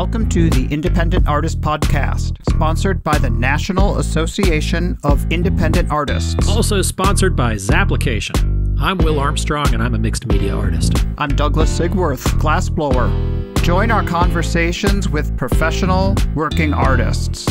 Welcome to the Independent Artist Podcast, sponsored by the National Association of Independent Artists. Also sponsored by Zapplication. I'm Will Armstrong and I'm a mixed media artist. I'm Douglas Sigwarth, glassblower. Join our conversations with professional working artists.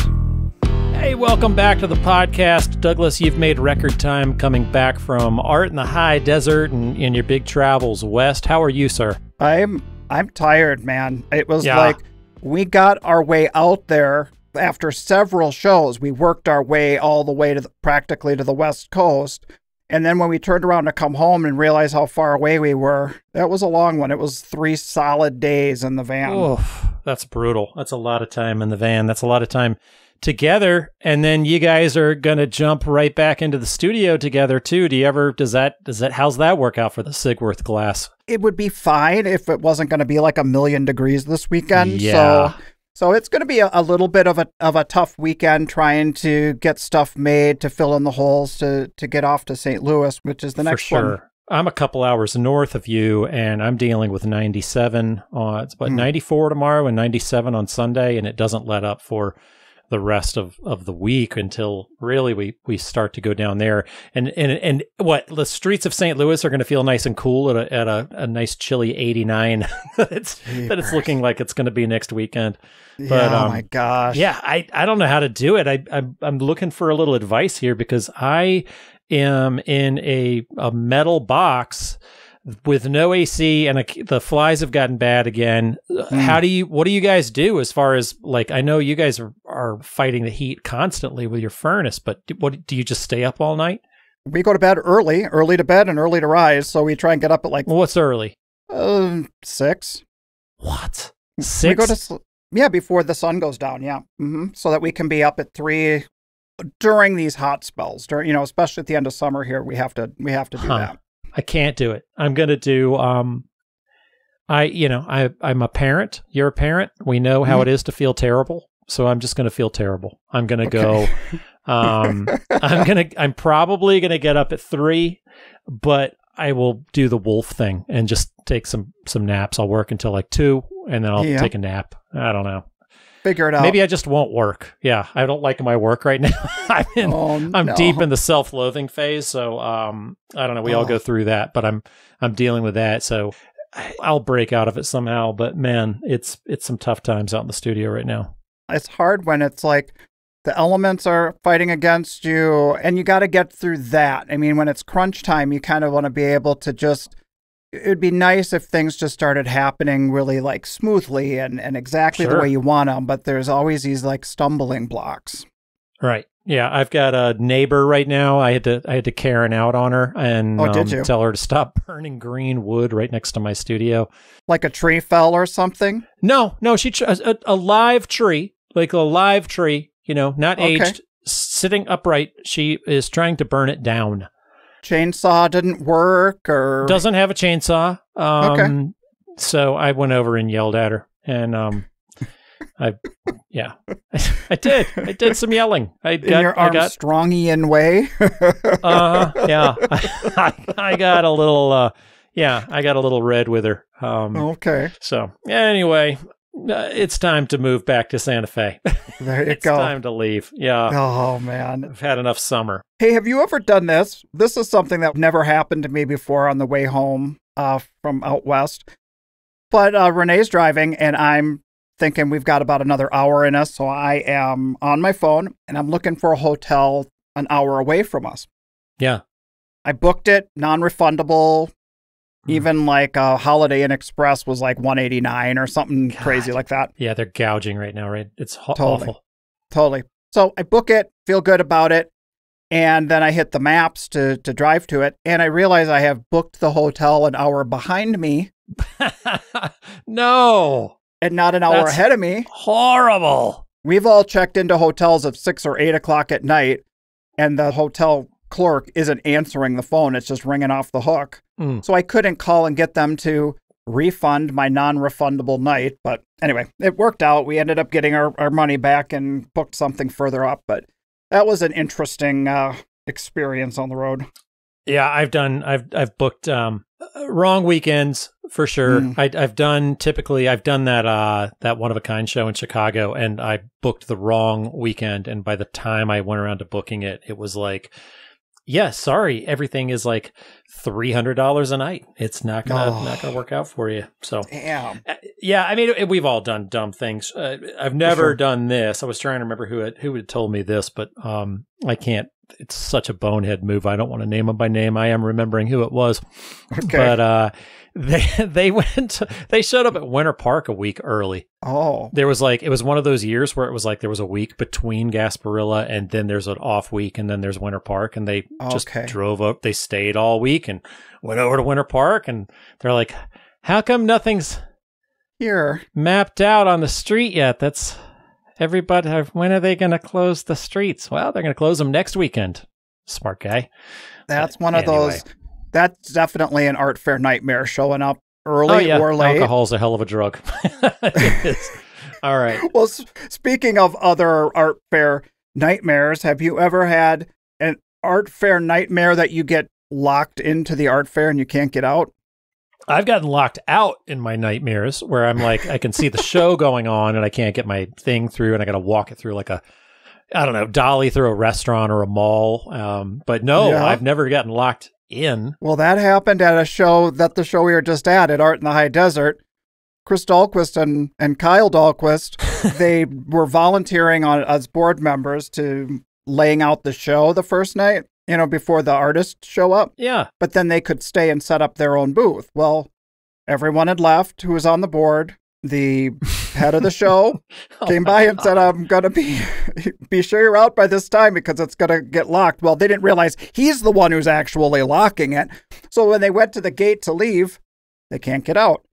Hey, welcome back to the podcast. Douglas, you've made record time coming back from art in the high desert and in your big travels west. How are you, sir? I'm I'm tired, man. It was Yeah. like we got our way out there after several shows. We worked our way all the way to the, practically to the west coast. And then when we turned around to come home and realize how far away we were, that was a long one. It was three solid days in the van. Oof, that's brutal. That's a lot of time in the van. That's a lot of time together. And then you guys are gonna jump right back into the studio together too. Do you ever does that does that how's that work out for the Sigwarth glass? It would be fine if it wasn't going to be like a million degrees this weekend. Yeah. So so it's going to be a, a little bit of a of a tough weekend trying to get stuff made to fill in the holes to to get off to St. Louis, which is the next for sure. one. I'm a couple hours north of you, and I'm dealing with 97 on it's about Hmm. 94 tomorrow and 97 on Sunday, and it doesn't let up for the rest of, of the week until really we, we start to go down there. And and and what the streets of St. Louis are going to feel nice and cool at a at a, a nice chilly 89. it's that it's looking like it's going to be next weekend. But, yeah, oh um, my gosh. Yeah, I, I don't know how to do it. I I'm I'm looking for a little advice here because I am in a a metal box with no AC and a, the flies have gotten bad again. How do you what do you guys do as far as like I know you guys are, are fighting the heat constantly with your furnace, but do, what do you just stay up all night? We go to bed early, early to bed and early to rise. So we try and get up at like Well, what's early? uh, six. What? 6? We go to yeah before the sun goes down. Yeah, hmm so that we can be up at three during these hot spells. During you know, especially at the end of summer here, we have to we have to do Huh. that. I can't do it. I'm gonna do um I you know, I I'm a parent, you're a parent. We know how Mhm. it is to feel terrible. So I'm just gonna feel terrible. I'm gonna go um I'm gonna I'm probably gonna get up at three, but I will do the wolf thing and just take some some naps. I'll work until like two and then I'll Yeah. take a nap. I don't know. Figure it out. Maybe I just won't work. Yeah, I don't like my work right now. I'm in Oh, I'm no. deep in the self-loathing phase, so um, I don't know. We all Oh. go through that, but I'm I'm dealing with that. So I'll break out of it somehow. But man, it's it's some tough times out in the studio right now. It's hard when it's like the elements are fighting against you and you got to get through that. I mean, when it's crunch time, you kind of want to be able to just it'd be nice if things just started happening really like smoothly and and exactly the way you want them, but there's always these like stumbling blocks. Right. Yeah, I've got a neighbor right now. I had to I had to Karen out on her and Oh, did um, tell her to stop burning green wood right next to my studio. Like a tree fell or something. No, no, she a, a live tree, like a live tree, you know, not Okay. aged, sitting upright. She is trying to burn it down. Chainsaw didn't work or doesn't have a chainsaw. Um, Okay. So I went over and yelled at her, and um, I, yeah, I did. I did some yelling. I in got, your I got, Armstrongian way. uh, yeah, I, I got a little, uh, yeah, I got a little red with her. Um, okay. so anyway, it's time to move back to Santa Fe. There you it's go. time to leave. Yeah, Oh man. I've had enough summer. Hey, have you ever done this? This is something that never happened to me before on the way home uh, from out west. But uh, Renee's driving, and I'm thinking we've got about another hour in us. So I am on my phone, and I'm looking for a hotel an hour away from us. Yeah. I booked it, non refundable. Hmm. Even like uh, Holiday Inn Express was like 189 or something crazy like that. Yeah, they're gouging right now, right? It's ho- Totally. awful. Totally. So I book it, feel good about it, and then I hit the maps to to drive to it, and I realize I have booked the hotel an hour behind me no, and not an hour That's- ahead of me. horrible. We've all checked into hotels at six or eight o'clock at night, and the hotel clerk isn't answering the phone; it's just ringing off the hook. Mm. So I couldn't call and get them to refund my non-refundable night. But anyway, it worked out. We ended up getting our, our money back and booked something further up. But that was an interesting uh, experience on the road. Yeah, I've done. I've I've booked. Um, wrong weekends for sure. Mm. I, I've done typically I've done that uh that one of a kind show in Chicago, and I booked the wrong weekend. And by the time I went around to booking it, it was like, yeah, sorry, everything is like three hundred dollars a night. It's not gonna Oh. not gonna work out for you. So Damn. uh, yeah, I mean, we've all done dumb things. Uh, I've never sure. done this. I was trying to remember who had, who had told me this, but um, I can't. It's such a bonehead move. I don't want to name him by name. I am remembering who it was, Okay. but uh, they they went. They showed up at Winter Park a week early. oh. There was like it was one of those years where it was like there was a week between Gasparilla and then there's an off week and then there's Winter Park and they just drove up. They stayed all week and went over to Winter Park and they're like, "How come nothing's Here. mapped out on the street yet. That's everybody. When are they going to close the streets? Well, they're going to close them next weekend. Smart guy. That's one of Anyway. those. That's definitely an art fair nightmare showing up early oh yeah, or late. alcohol's a hell of a drug. All right. Well, s- speaking of other art fair nightmares, have you ever had an art fair nightmare that you get locked into the art fair and you can't get out? I've gotten locked out in my nightmares where I'm like, I can see the show going on and I can't get my thing through and I got to walk it through like a, I don't know, dolly through a restaurant or a mall. Um, but no, Yeah. I've never gotten locked in. Well, that happened at a show that the show we were just at at Art in the High Desert. Chris Dahlquist and, and Kyle Dahlquist, they were volunteering on as board members to laying out the show the first night, you know, before the artists show up. Yeah. But then they could stay and set up their own booth. Well, everyone had left who was on the board. The head of the show came by and said, "I'm gonna be be sure you're out by this time because it's gonna get locked." Well, they didn't realize he's the one who's actually locking it. So when they went to the gate to leave, they can't get out.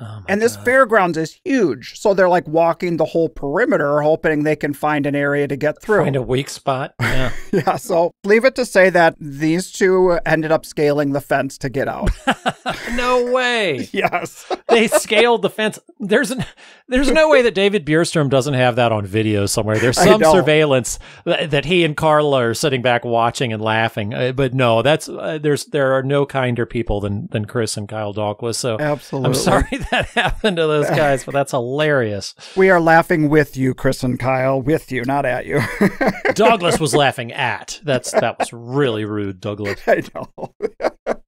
Oh And this God. fairgrounds is huge, so they're like walking the whole perimeter, hoping they can find an area to get through. Find a weak spot. Yeah. Yeah, so leave it to say that these two ended up scaling the fence to get out. no way. yes. They scaled the fence. There's an, there's no way that David Bierstrom doesn't have that on video somewhere. There's some surveillance that, that he and Carla are sitting back watching and laughing. Uh, but no, that's uh, there's there are no kinder people than than Chris and Kyle Dahlquist. So Absolutely. I'm sorry that happened to those guys, but that's hilarious. We are laughing with you, Chris and Kyle, with you, not at you. Douglas was laughing at. That's that was really rude, Douglas. I know.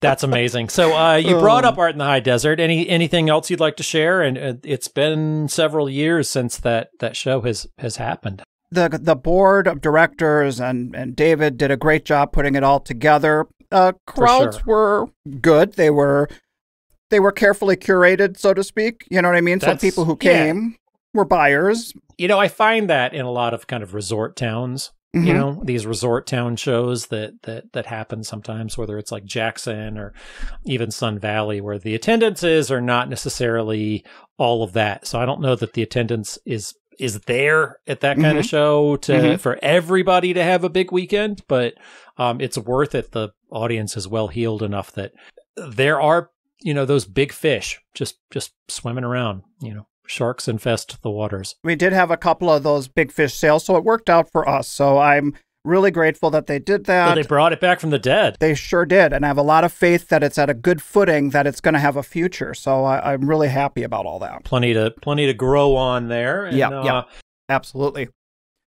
That's amazing. So uh, you brought Oh. up Art in the High Desert. Any anything else you'd like to share? And uh, it's been several years since that that show has has happened. The the board of directors and, and David did a great job putting it all together. Uh, crowds sure. were good. They were they were carefully curated, so to speak. You know what I mean? So people who yeah. came were buyers. You know, I find that in a lot of kind of resort towns. You Mhm. know, these resort town shows that that that happen sometimes, whether it's like Jackson or even Sun Valley, where the attendances are not necessarily all of that. So I don't know that the attendance is is there at that kind of show to Mhm. for everybody to have a big weekend, but um, it's worth it. The audience is well heeled enough that there are you know those big fish just just swimming around. You know, sharks infest the waters. we did have a couple of those big fish sales, so it worked out for us. So I'm really grateful that they did that. they brought it back from the dead. They sure did, and I have a lot of faith that it's at a good footing, that it's going to have a future. So I, I'm really happy about all that. Plenty to plenty to grow on there. And, Yeah, uh, yeah. Absolutely.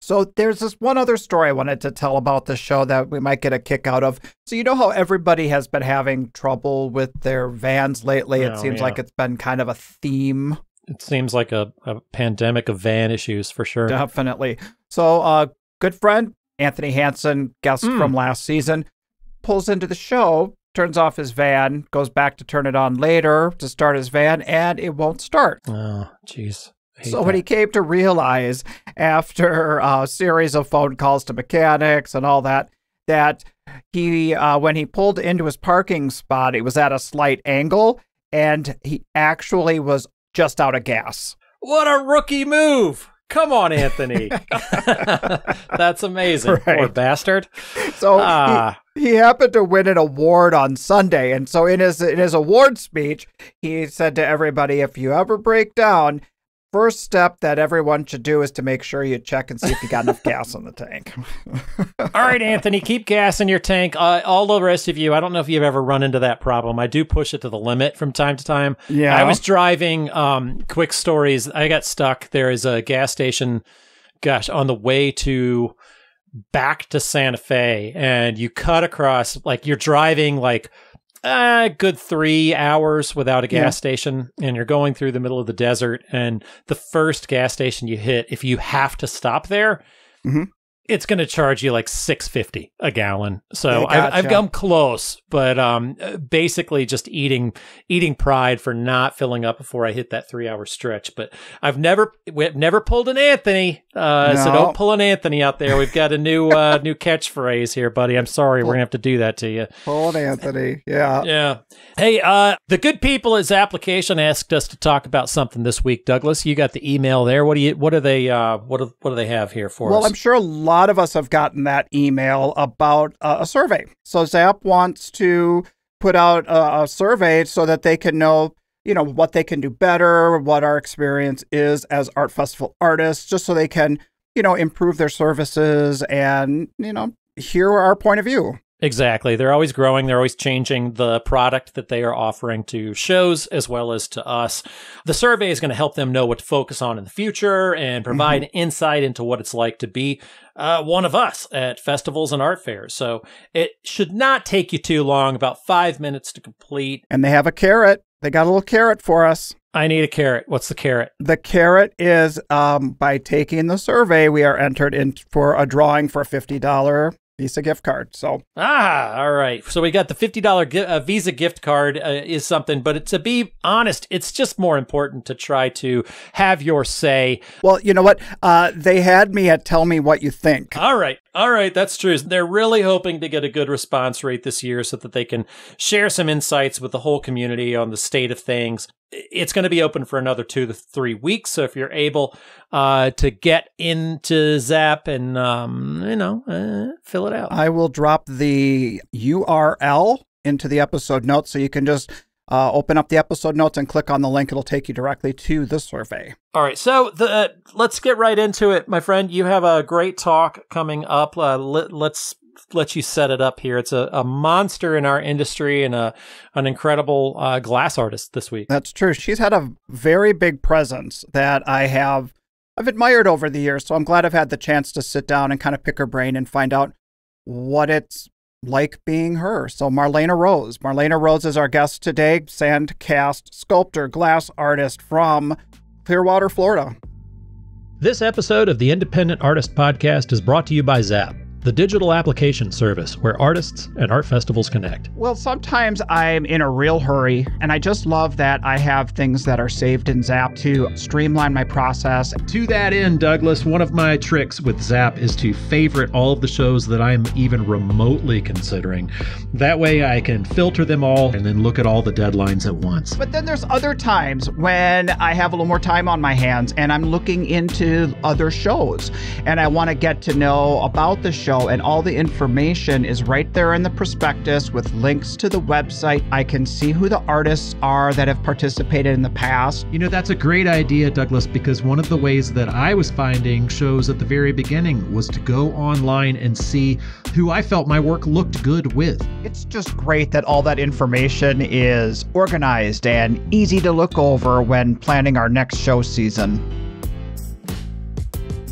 So there's this one other story I wanted to tell about the show that we might get a kick out of. So you know how everybody has been having trouble with their vans lately. It Oh, seems yeah. like it's been kind of a theme. It seems like a, a pandemic of van issues for sure. Definitely. So, uh, good friend Anthony Hansen, guest Mm. from last season, pulls into the show, turns off his van, goes back to turn it on later to start his van, and it won't start. Oh, jeez. So when he came to realize after a series of phone calls to mechanics and all that, that he, uh, when he pulled into his parking spot, it was at a slight angle, and he actually was just out of gas. what a rookie move! Come on, Anthony. That's amazing. Poor bastard. So he- Ah, he happened to win an award on Sunday, and so in his in his award speech, he said to everybody, "If you ever break down, first step that everyone should do is to make sure you check and see if you got enough gas in the tank. all right, Anthony, keep gas in your tank. Uh, all the rest of you, I don't know if you've ever run into that problem. I do push it to the limit from time to time. Yeah. I was driving, um, quick stories. I got stuck. There is a gas station, gosh, on the way to back to Santa Fe, and you cut across, like, you're driving, like, a good three hours without a gas Yeah. station, and you're going through the middle of the desert. And the first gas station you hit, if you have to stop there, Mhm. It's going to charge you like six fifty a gallon. So I I've, I've come close, but um, uh, basically just eating eating pride for not filling up before I hit that three hour stretch. But I've never we've never pulled an Anthony, uh, so don't pull an Anthony out there. We've got a new uh, new catchphrase here, buddy. I'm sorry, we're gonna have to do that to you. Hold Anthony. Yeah. Yeah. Hey, uh, the good people at Zapplication asked us to talk about something this week. Douglas, you got the email there. What do you? What do they? Uh, what do, What do they have here for Well, us? I'm sure a lot of us have gotten that email about uh, a survey. So Zap wants to put out a, a survey so that they can know, you know, what they can do better, what our experience is as art festival artists, just so they can, you know, improve their services and, you know, hear our point of view. Exactly. They're always growing. They're always changing the product that they are offering to shows as well as to us. The survey is going to help them know what to focus on in the future and provide insight into what it's like to be uh, one of us at festivals and art fairs. So it should not take you too long, about five minutes to complete. And they have a carrot. They got a little carrot for us. I need a carrot. What's the carrot? The carrot is um, by taking the survey, we are entered in for a drawing for a $50 Visa gift card. So Ah, all right. So we got the fifty dollar uh, Visa gift card uh, is something, but to be honest, it's just more important to try to have your say. Well, you know what? Uh, they had me at tell me what you think. All right, all right, that's true. They're really hoping to get a good response rate this year, so that they can share some insights with the whole community on the state of things. It's going to be open for another two to three weeks, so if you're able uh, to get into Zap and um, you know uh, fill it out. I will drop the URL into the episode notes so you can just uh, open up the episode notes and click on the link. It'll take you directly to the survey. All right, so the uh, let's get right into it, my friend. You have a great talk coming up. Uh, let, let's let you set it up here. It's a, a monster in our industry and a an incredible uh, glass artist this week. That's true. She's had a very big presence that I have I've admired over the years. So I'm glad I've had the chance to sit down and kind of pick her brain and find out what it's like being her. So Marlene Rose. Marlene Rose is our guest today, sand cast sculptor, glass artist from Clearwater, Florida. This episode of the Independent Artist Podcast is brought to you by Zap, the digital application service where artists and art festivals connect. Well, sometimes I'm in a real hurry, and I just love that I have things that are saved in Zap to streamline my process. To that end, Douglas, one of my tricks with Zap is to favorite all of the shows that I'm even remotely considering. That way I can filter them all and then look at all the deadlines at once. But then there's other times when I have a little more time on my hands and I'm looking into other shows and I want to get to know about the show, and all the information is right there in the prospectus with links to the website. I can see who the artists are that have participated in the past. You know, that's a great idea, Douglas, because one of the ways that I was finding shows at the very beginning was to go online and see who I felt my work looked good with. It's just great that all that information is organized and easy to look over when planning our next show season.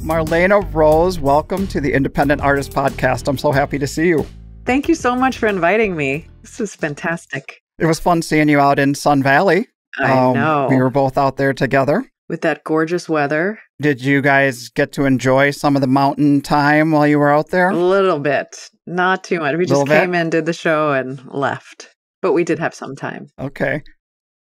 Marlene Rose, welcome to the Independent Artist Podcast. I'm so happy to see you. Thank you so much for inviting me. This is fantastic. It was fun seeing you out in Sun Valley. I Um, know. We were both out there together. With that gorgeous weather, Did you guys get to enjoy some of the mountain time while you were out there? a little bit, not too much. We just bit? came in, did the show, and left. But we did have some time. Okay.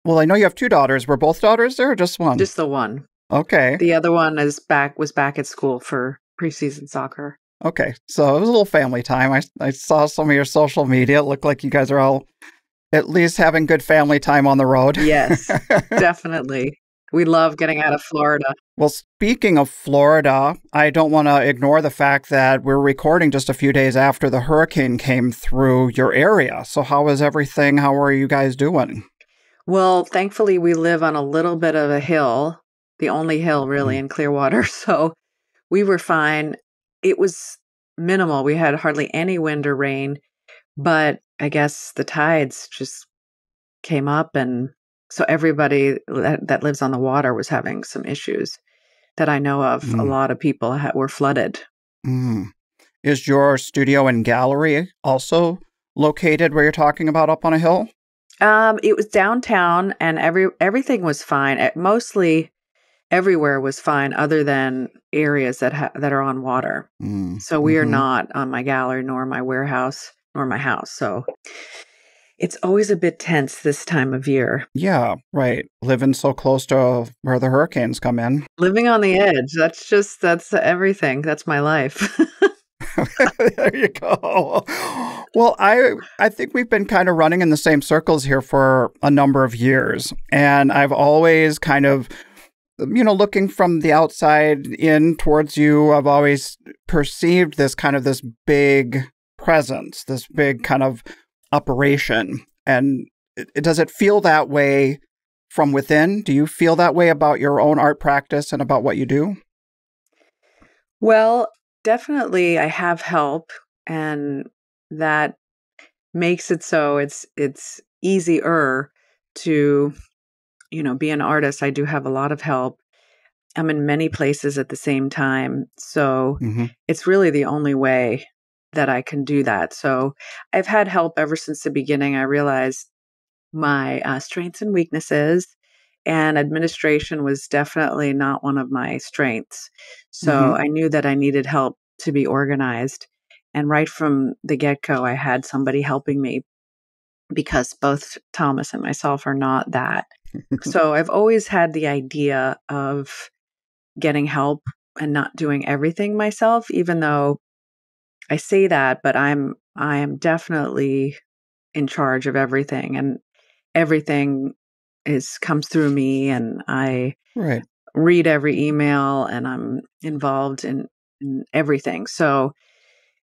Well, I know you have two daughters. Were both daughters there or just one? Just the one. Okay. The other one is back. Was back at school for preseason soccer. Okay. So it was a little family time. I, I saw some of your social media. It looked like you guys are all at least having good family time on the road. Yes, definitely. We love getting out of Florida. Well, speaking of Florida, I don't want to ignore the fact that we're recording just a few days after the hurricane came through your area. So, how is everything? How are you guys doing? Well, thankfully, we live on a little bit of a hill, the only hill really Mm. in Clearwater. So we were fine. It was minimal. We had hardly any wind or rain, but I guess the tides just came up and so everybody that, that lives on the water was having some issues that I know of. A Mm. lot of people ha- were flooded. Mm. Is your studio and gallery also located where you're talking about up on a hill? Um, it was downtown, and every everything was fine. Eh, Mostly, everywhere was fine, other than areas that ha- that are on water. Mm. So we are Mhm. not on my gallery, nor my warehouse, nor my house. So it's always a bit tense this time of year. Yeah, right. Living so close to where the hurricanes come in. Living on the edge. That's just that's everything. That's my life. there you go. Well, I I think we've been kind of running in the same circles here for a number of years, and I've always kind of you know looking from the outside in towards you, I've always perceived this kind of this big presence, this big kind of operation, and it, does it feel that way from within? Do you feel that way about your own art practice and about what you do? Well, definitely I have help and that makes it so it's it's easier to you know be an artist. I do have a lot of help. I'm in many places at the same time. So Mm-hmm. it's really the only way that I can do that. So I've had help ever since the beginning. I realized my uh, strengths and weaknesses, and administration was definitely not one of my strengths. So Mhm. I knew that I needed help to be organized. And right from the get go, I had somebody helping me because both Thomas and myself are not that. So I've always had the idea of getting help and not doing everything myself, even though I say that, but I'm I am definitely in charge of everything and everything is comes through me and I Right. read every email and I'm involved in, in everything. So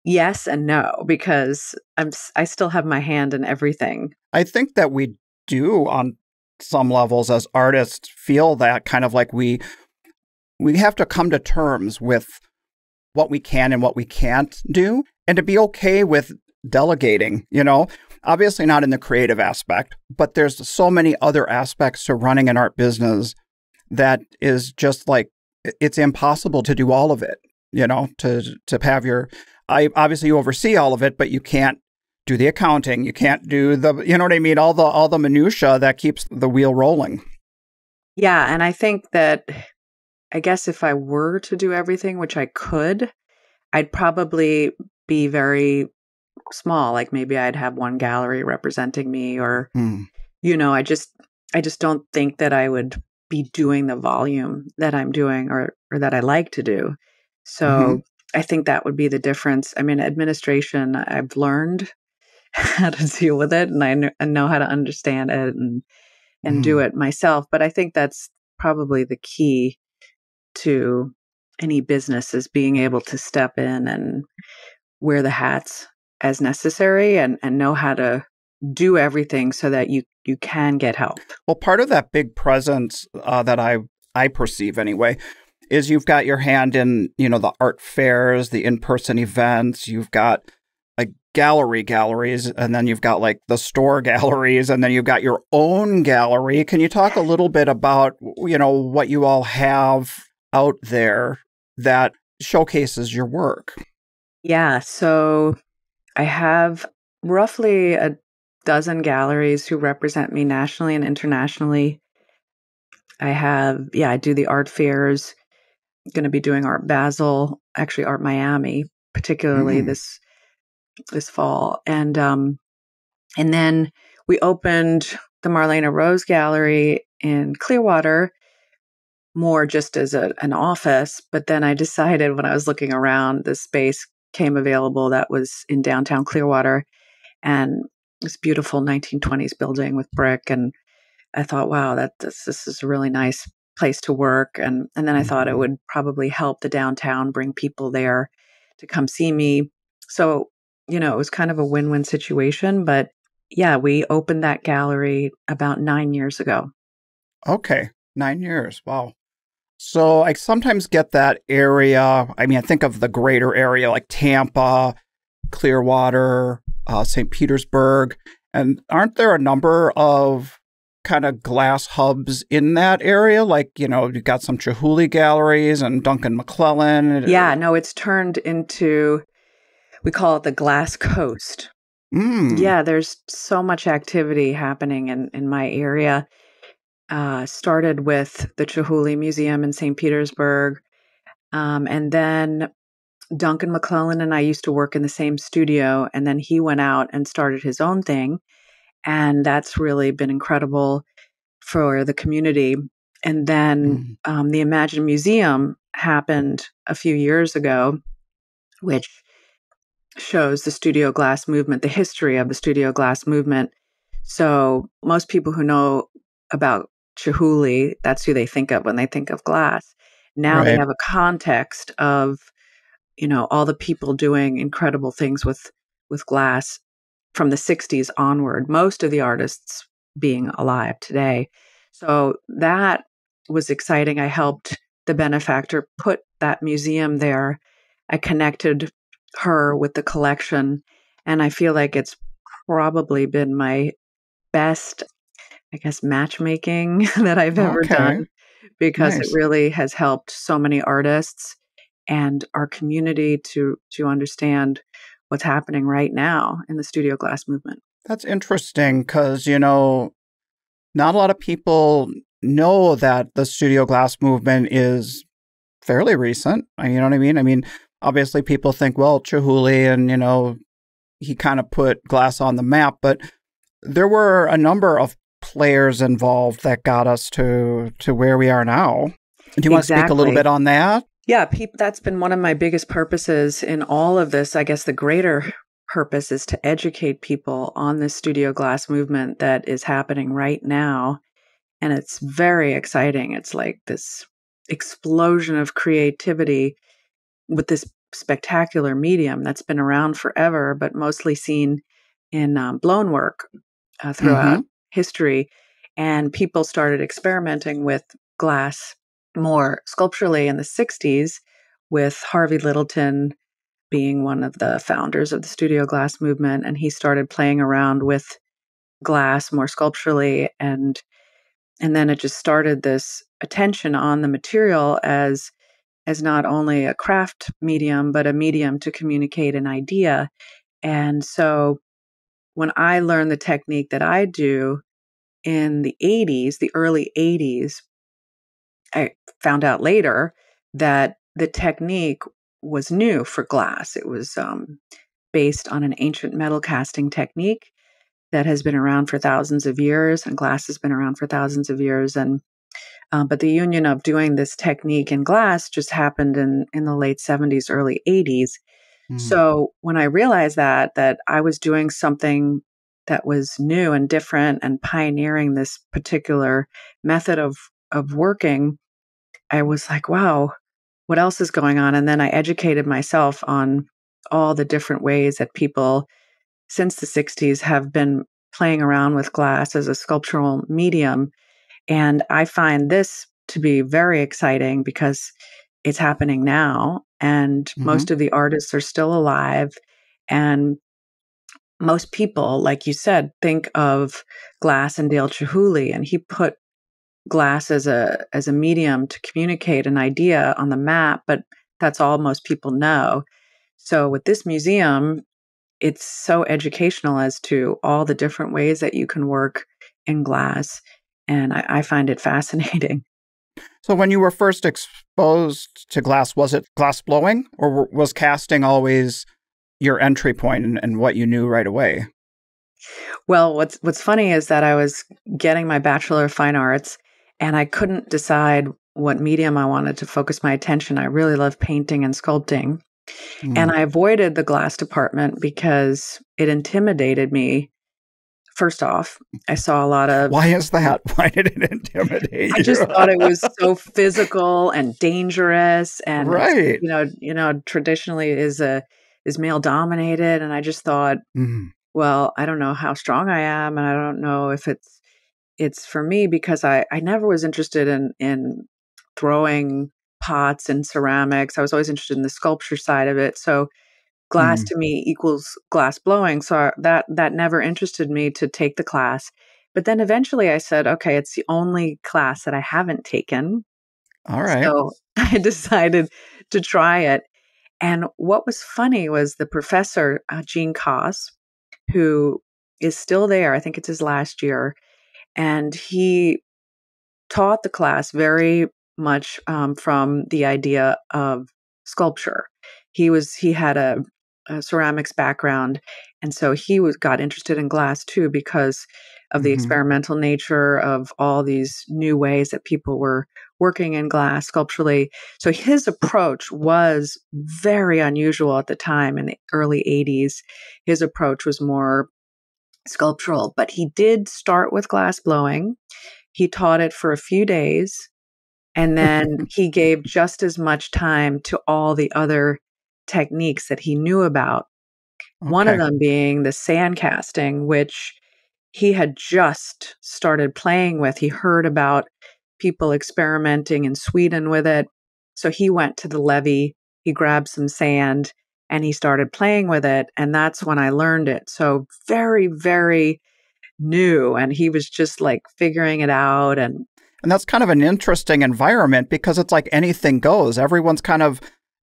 yes and no because I'm I still have my hand in everything. I think that we do on some levels as artists feel that kind of like we we have to come to terms with what we can and what we can't do and to be okay with delegating, you know. Obviously not in the creative aspect, but there's so many other aspects to running an art business that is just like it's impossible to do all of it, you know, to to have your I obviously you oversee all of it, but you can't do the accounting. You can't do the, you know what I mean? All the all the minutia that keeps the wheel rolling. Yeah, and I think that I guess if I were to do everything, which I could, I'd probably be very small. Like maybe I'd have one gallery representing me or Hmm. you know, I just I just don't think that I would be doing the volume that I'm doing or or that I like to do. So Mhm. I think that would be the difference. I mean, administration, I've learned how to deal with it and I kn- I know how to understand it and and do it myself, but I think that's probably the key to any business is being able to step in and wear the hats as necessary and and know how to do everything so that you you can get help. Well, part of that big presence uh, that I I perceive anyway is you've got your hand in you know the art fairs, the in person events. You've got gallery galleries, and then you've got like the store galleries, and then you've got your own gallery. Can you talk a little bit about you know what you all have out there that showcases your work? Yeah, so I have roughly a dozen galleries who represent me nationally and internationally. I have, yeah, I do the art fairs. going to be doing Art Basel, actually Art Miami, particularly Mm. this this fall, and um, and then we opened the Marlene Rose Gallery in Clearwater, more just as a, an office. But then I decided when I was looking around, the space came available that was in downtown Clearwater, and this beautiful 1920s building with brick. And I thought, wow, that this, this is a really nice place to work. And and then I thought it Mhm. would probably help the downtown bring people there to come see me. So you know, it was kind of a win-win situation. But yeah, we opened that gallery about nine years ago. Okay, nine years. Wow. So I sometimes get that area. I mean, I think of the greater area like Tampa, Clearwater, uh, St. Petersburg. And aren't there a number of kind of glass hubs in that area? Like, you know, you've got some Chihuly galleries and Duncan McClellan. Yeah, no, it's turned into, we call it the Glass Coast. Mm. Yeah, there's so much activity happening in, in my area. Uh, started with the Chihuly Museum in St. Petersburg. Um, and then Duncan McClellan and I used to work in the same studio. And then he went out and started his own thing. And that's really been incredible for the community. And then mm. um, the Imagine Museum happened a few years ago, which shows the studio glass movement, the history of the studio glass movement. So most people who know about Chihuly, that's who they think of when they think of glass. Now right. they have a context of, you know, all the people doing incredible things with with glass from the 60s onward, most of the artists being alive today. So that was exciting. I helped the benefactor put that museum there. I connected her with the collection. And I feel like it's probably been my best, I guess, matchmaking that I've ever okay. done because nice. it really has helped so many artists and our community to to understand what's happening right now in the studio glass movement. That's interesting because, you know, not a lot of people know that the studio glass movement is fairly recent. Uh, you know what I mean? I mean, obviously people think, well, Chihuly and, you know, he kind of put glass on the map, but there were a number of players involved that got us to to where we are now. Do you want exactly. to speak a little bit on that? Yeah, that's been one of my biggest purposes in all of this. I guess the greater purpose is to educate people on this studio glass movement that is happening right now. And it's very exciting. It's like this explosion of creativity with this spectacular medium that's been around forever, but mostly seen in um, blown work uh, throughout mm-hmm. history. And people started experimenting with glass more sculpturally in the 60s, with Harvey Littleton being one of the founders of the studio glass movement. And he started playing around with glass more sculpturally and and then it just started this attention on the material as as not only a craft medium, but a medium to communicate an idea. And so when I learned the technique that I do in the 80s, the early 80s, I found out later that the technique was new for glass. It was um, based on an ancient metal casting technique that has been around for thousands of years, and glass has been around for thousands of years. And um, but the union of doing this technique in glass just happened in, in the late 70s, early 80s. Mm. So when I realized that, that I was doing something that was new and different and pioneering this particular method of, of working, I was like, wow, what else is going on? And then I educated myself on all the different ways that people since the 60s have been playing around with glass as a sculptural medium and I find this to be very exciting because it's happening now and mm-hmm. most of the artists are still alive and most people like you said think of glass and dale chihuly and he put glass as a as a medium to communicate an idea on the map but that's all most people know so with this museum it's so educational as to all the different ways that you can work in glass and I, I find it fascinating. So, when you were first exposed to glass, was it glass blowing, or was casting always your entry point and, and what you knew right away? Well, what's what's funny is that I was getting my bachelor of fine arts, and I couldn't decide what medium I wanted to focus my attention. I really love painting and sculpting, mm. and I avoided the glass department because it intimidated me First off, I saw a lot of. Why is that? Why did it intimidate you? I just thought it was so physical and dangerous, and right. You know, you know, traditionally is a is male dominated, and I just thought, mm. well, I don't know how strong I am, and I don't know if it's it's for me because I I never was interested in in throwing pots and ceramics. I was always interested in the sculpture side of it. So glass Mm. to me equals glass blowing. So that that never interested me to take the class. But then eventually I said, okay, it's the only class that I haven't taken. All right. So I decided to try it. And what was funny was the professor, uh, Gene Koss, who is still there. I think it's his last year. And he taught the class very much um, from the idea of sculpture. He was he had a, a ceramics background, and so he was got interested in glass too because of the Mhm. experimental nature of all these new ways that people were working in glass sculpturally. So his approach was very unusual at the time in the early 80s. His approach was more sculptural, but he did start with glass blowing. He taught it for a few days and then he gave just as much time to all the other techniques that he knew about. One of them being the sand casting, which he had just started playing with. He heard about people experimenting in Sweden with it. So he went to the levee, he grabbed some sand, and he started playing with it. And that's when I learned it. So very, very new. And he was just like figuring it out. And And that's kind of an interesting environment because it's like anything goes. Everyone's kind of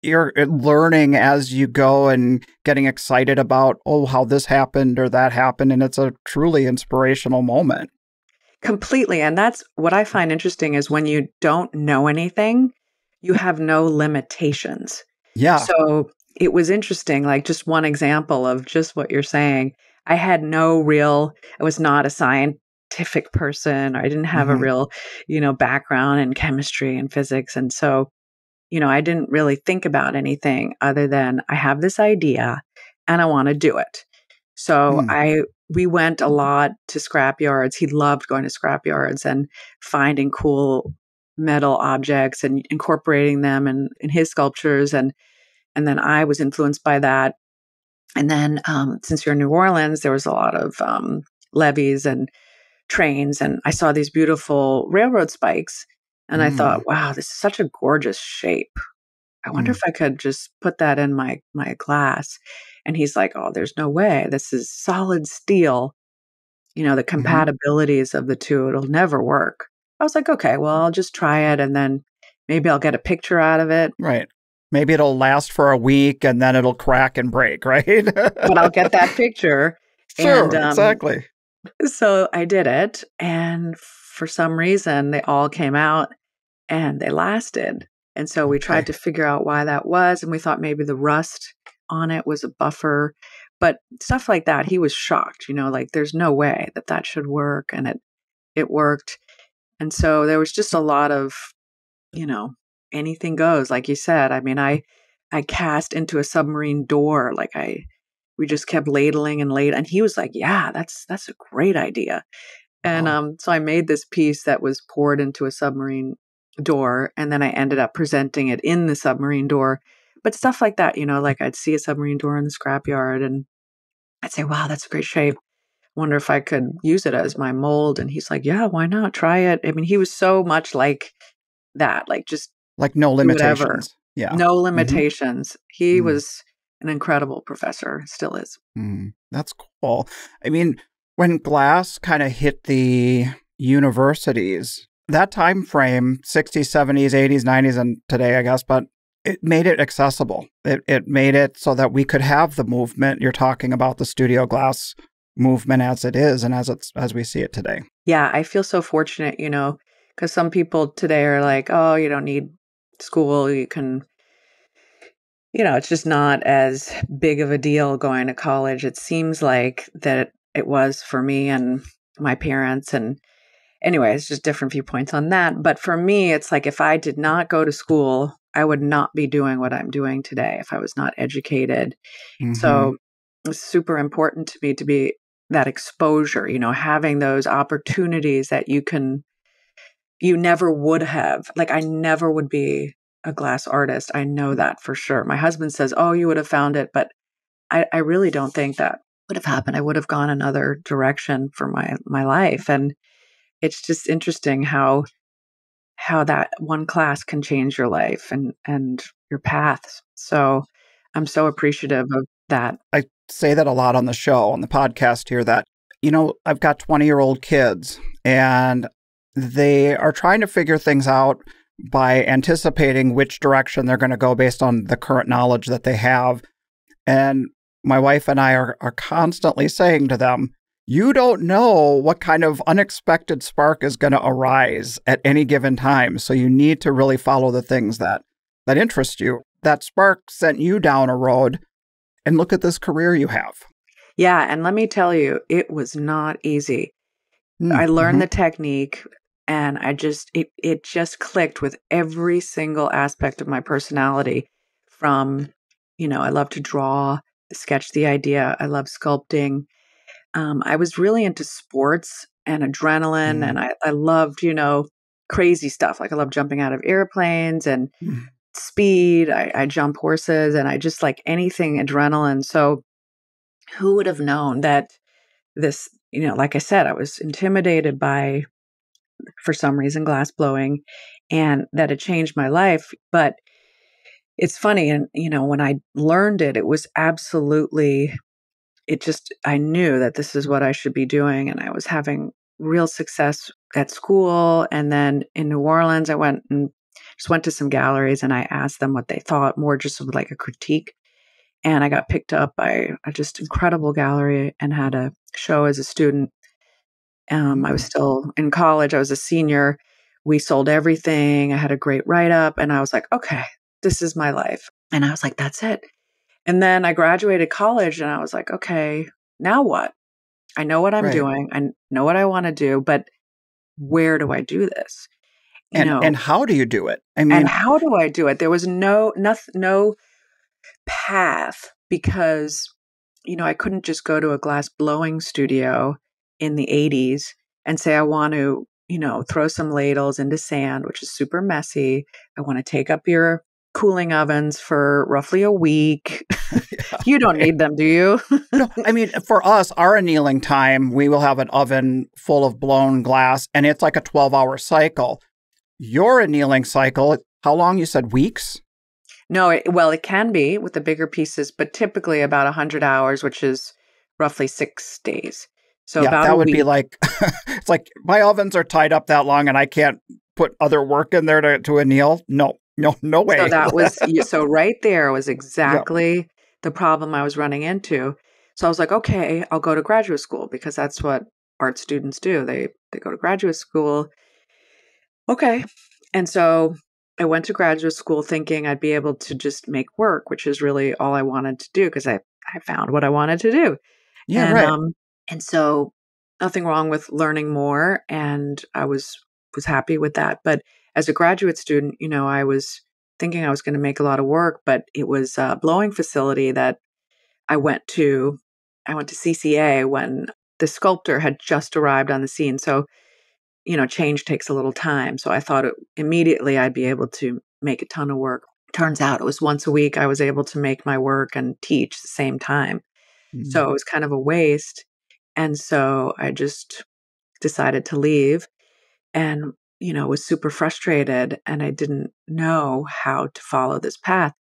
you're uh, learning as you go and getting excited about oh how this happened or that happened and it's a truly inspirational moment. Completely. And that's what I find interesting is when you don't know anything, you have no limitations. Yeah. So it was interesting, like just one example of just what you're saying. I had no real, I was not a scientific person. or I didn't have a Mhm. real, you know, background in chemistry and physics. And so, you know, I didn't really think about anything other than I have this idea and I want to do it. So Hmm. I we went a lot to scrap yards. He loved going to scrap yards and finding cool metal objects and incorporating them in, in his sculptures and and then I was influenced by that. And then um, since you're in New Orleans, there was a lot of um, levees and trains, and I saw these beautiful railroad spikes, and I Mm. thought, wow, this is such a gorgeous shape. I wonder Mm. if I could just put that in my my glass. And he's like, oh, there's no way. This is solid steel. You know, the Mhm. compatibilities of the two, it'll never work. I was like, okay, well, I'll just try it, and then maybe I'll get a picture out of it. Right. Maybe it'll last for a week and then it'll crack and break, right? But I'll get that picture. Sure, and, um, exactly. So I did it, and for some reason, they all came out and they lasted. And so we Okay. tried to figure out why that was, and we thought maybe the rust on it was a buffer, but stuff like that. He was shocked, you know, like there's no way that that should work, and it it worked. And so there was just a lot of, you know, anything goes, like you said. I mean, I I cast into a submarine door, like I we just kept ladling and lad and he was like yeah that's that's a great idea and Wow. um so i made this piece that was poured into a submarine door and then i ended up presenting it in the submarine door but stuff like that you know like i'd see a submarine door in the scrapyard and i'd say wow that's a great shape wonder if i could use it as my mold and he's like yeah why not try it i mean he was so much like that like just Like no whatever. limitations. Yeah. no limitations he Mhm. was an incredible professor still is Mm, that's cool. I mean, when glass kind of hit the universities, that time frame, 60s, 70s, 80s, 90s, and today, I guess, but it made it accessible. It, it made it so that we could have the movement. You're talking about the studio glass movement as it is and as it's as we see it today. Yeah, I feel so fortunate, you know, because some people today are like, oh, you don't need school. You can, you know, it's just not as big of a deal going to college. It seems like that it was for me and my parents. And anyway, it's just different viewpoints on that. But for me, it's like if I did not go to school, I would not be doing what I'm doing today if I was not educated. Mhm. So it's super important to me to be that exposure, you know, having those opportunities that you can, you never would have. Like, I never would be a glass artist. I know that for sure. My husband says, Oh, you would have found it. But I, I really don't think that would have happened. I would have gone another direction for my, my life. And it's just interesting how, how that one class can change your life and and your paths. So I'm so appreciative of that. I say that a lot on the show, on the podcast here, that, you know, I've got 20 year old kids and they are trying to figure things out by anticipating which direction they're going to go based on the current knowledge that they have. And my wife and I are, are constantly saying to them, you don't know what kind of unexpected spark is going to arise at any given time. So you need to really follow the things that that interest you. That spark sent you down a road and look at this career you have. Yeah, and let me tell you, it was not easy. Mm-hmm. I learned mm-hmm. the technique and I just it it just clicked with every single aspect of my personality from you know, I love to draw, sketch the idea, I love sculpting. Um, I was really into sports and adrenaline, mm. and I, I loved, you know, crazy stuff. Like I love jumping out of airplanes and mm speed. I, I jump horses and I just like anything adrenaline. So who would have known that this, you know, like I said, I was intimidated by, for some reason, glass blowing and that it changed my life. But it's funny. And, you know, when I learned it, it was absolutely, it just, I knew that this is what I should be doing. And I was having real success at school. And then in New Orleans, I went and just went to some galleries and I asked them what they thought, more just like a critique. And I got picked up by a just incredible gallery and had a show as a student. Um, I was still in college. I was a senior. We sold everything. I had a great write up, and I was like, okay, this is my life. And I was like, that's it. And then I graduated college, and I was like, okay, now what? I know what I'm right. doing. I know what I want to do, but where do I do this? and know, and how do you do it? I mean, and how do I do it? There was no no no path because you know I couldn't just go to a glass blowing studio in the 80s and say I want to you know throw some ladles into sand, which is super messy. I want to take up your cooling ovens for roughly a week. yeah. you don't need them, do you? no, I mean, for us, our annealing time, we will have an oven full of blown glass and it's like a 12 hour cycle. Your annealing cycle, how long you said weeks? No, it, well, it can be with the bigger pieces, but typically about 100 hours, which is roughly six days. So yeah, that would week. be like, it's like my ovens are tied up that long and I can't put other work in there to, to anneal. No, no, no way. So that was, so right there was exactly yep. the problem I was running into. So I was like, okay, I'll go to graduate school because that's what art students do. They, they go to graduate school okay. And so I went to graduate school thinking I'd be able to just make work, which is really all I wanted to do because I, I found what I wanted to do. Yeah, and, right. Um, and so nothing wrong with learning more. And I was, was happy with that. But as a graduate student, you know, I was thinking I was going to make a lot of work, but it was a blowing facility that I went to. I went to CCA when the sculptor had just arrived on the scene. So you know, change takes a little time. So I thought it, immediately I'd be able to make a ton of work. Turns out it was once a week I was able to make my work and teach at the same time. Mm-hmm. So it was kind of a waste. And so I just decided to leave and, you know, was super frustrated and I didn't know how to follow this path.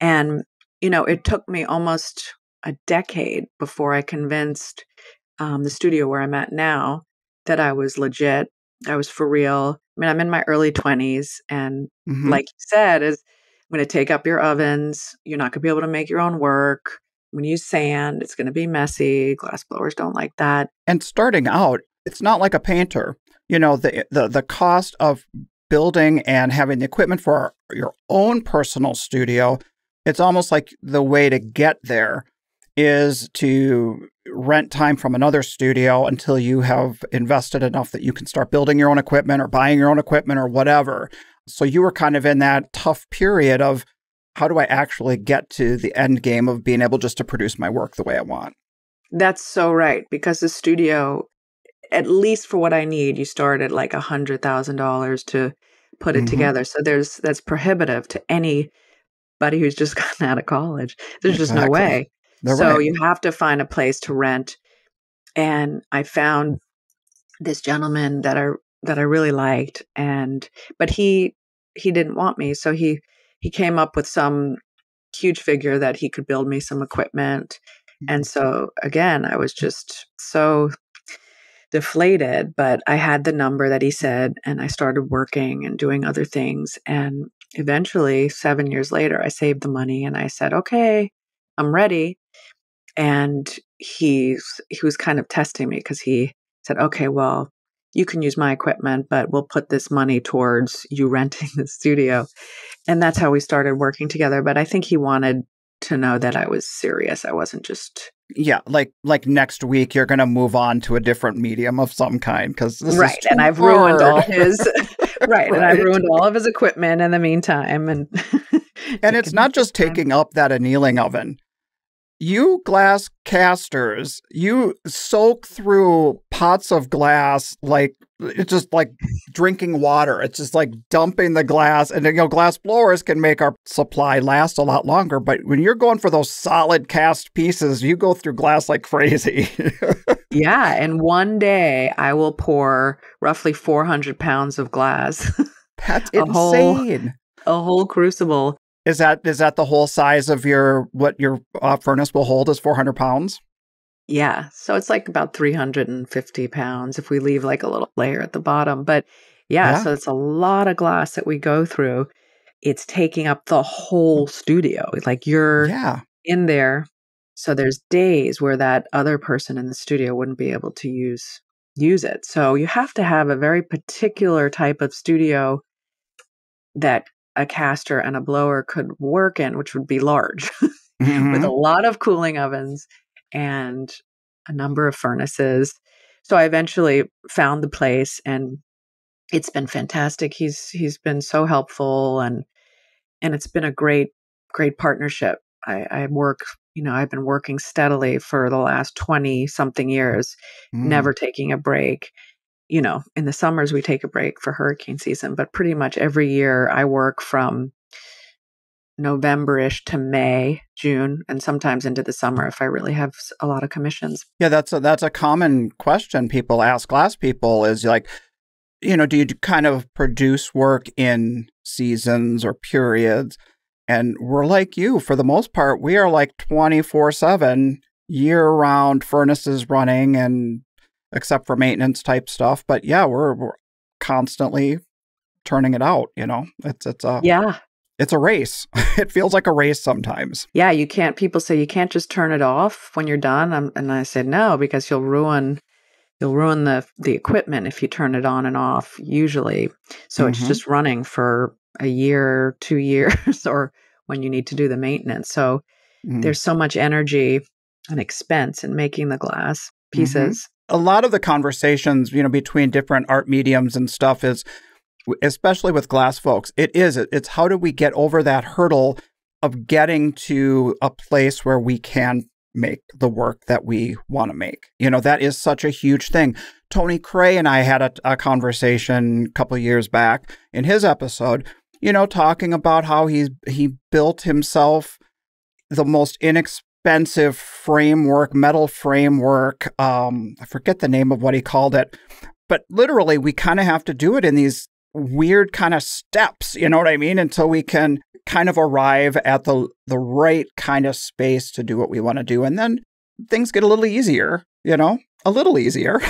And, you know, it took me almost a decade before I convinced um, the studio where I'm at now that I was legit I was for real. I mean, I'm in my early 20s. And mm-hmm. like you said, is I'm going to take up your ovens. You're not going to be able to make your own work. When you use sand. It's going to be messy. Glass blowers don't like that. And starting out, it's not like a painter. You know, the the, the cost of building and having the equipment for your own personal studio, it's almost like the way to get there is to rent time from another studio until you have invested enough that you can start building your own equipment or buying your own equipment or whatever. So you were kind of in that tough period of how do I actually get to the end game of being able just to produce my work the way I want? That's so right. Because the studio, at least for what I need, you start at like a hundred thousand dollars to put it mm-hmm. together. So there's that's prohibitive to anybody who's just gotten out of college. There's exactly. just no way. They're so right. you have to find a place to rent. And I found this gentleman that I that I really liked and but he he didn't want me so he he came up with some huge figure that he could build me some equipment and so again I was just so deflated but I had the number that he said and I started working and doing other things and eventually 7 years later I saved the money and I said okay I'm ready and he's he was kind of testing me because he said okay well you can use my equipment, but we'll put this money towards you renting the studio. And that's how we started working together. But I think he wanted to know that I was serious. I wasn't just yeah, like like next week you're going to move on to a different medium of some kind because right. and I've hard. ruined all his right, right, and I've ruined all of his equipment in the meantime. And and it's not just taking up that annealing oven you glass casters, you soak through pots of glass like it's just like drinking water. It's just like dumping the glass. And you know, glass blowers can make our supply last a lot longer. But when you're going for those solid cast pieces, you go through glass like crazy. yeah. And one day I will pour roughly 400 pounds of glass. That's insane. Whole, a whole crucible is that is that the whole size of your what your uh, furnace will hold is 400 pounds? Yeah, so it's like about 350 pounds if we leave like a little layer at the bottom. But yeah, yeah, so it's a lot of glass that we go through. It's taking up the whole studio. Like you're yeah. in there. So there's days where that other person in the studio wouldn't be able to use use it. So you have to have a very particular type of studio that a caster and a blower could work in, which would be large, mm-hmm. with a lot of cooling ovens and a number of furnaces. So I eventually found the place and it's been fantastic. He's he's been so helpful and and it's been a great great partnership. I, I work, you know, I've been working steadily for the last 20 something years, mm. never taking a break you know, in the summers we take a break for hurricane season, but pretty much every year I work from Novemberish to May, June, and sometimes into the summer if I really have a lot of commissions. Yeah, that's a, that's a common question people ask glass people is like, you know, do you kind of produce work in seasons or periods? And we're like you, for the most part, we are like 24 7 year round furnaces running and except for maintenance type stuff. But yeah, we're, we're constantly turning it out. You know, it's it's a yeah, it's a race. it feels like a race sometimes. Yeah, you can't. People say you can't just turn it off when you're done, I'm, and I said no because you'll ruin you'll ruin the the equipment if you turn it on and off. Usually, so mm-hmm. it's just running for a year, two years, or when you need to do the maintenance. So mm-hmm. there's so much energy and expense in making the glass mm-hmm. pieces a lot of the conversations, you know, between different art mediums and stuff is, especially with glass folks, it is, it's how do we get over that hurdle of getting to a place where we can make the work that we want to make. You know, that is such a huge thing. Tony Cray and I had a, a conversation a couple years back in his episode, you know, talking about how he's he built himself the most inexpensive expensive framework, metal framework. Um, I forget the name of what he called it, but literally, we kind of have to do it in these weird kind of steps. You know what I mean? Until we can kind of arrive at the the right kind of space to do what we want to do, and then things get a little easier. You know, a little easier.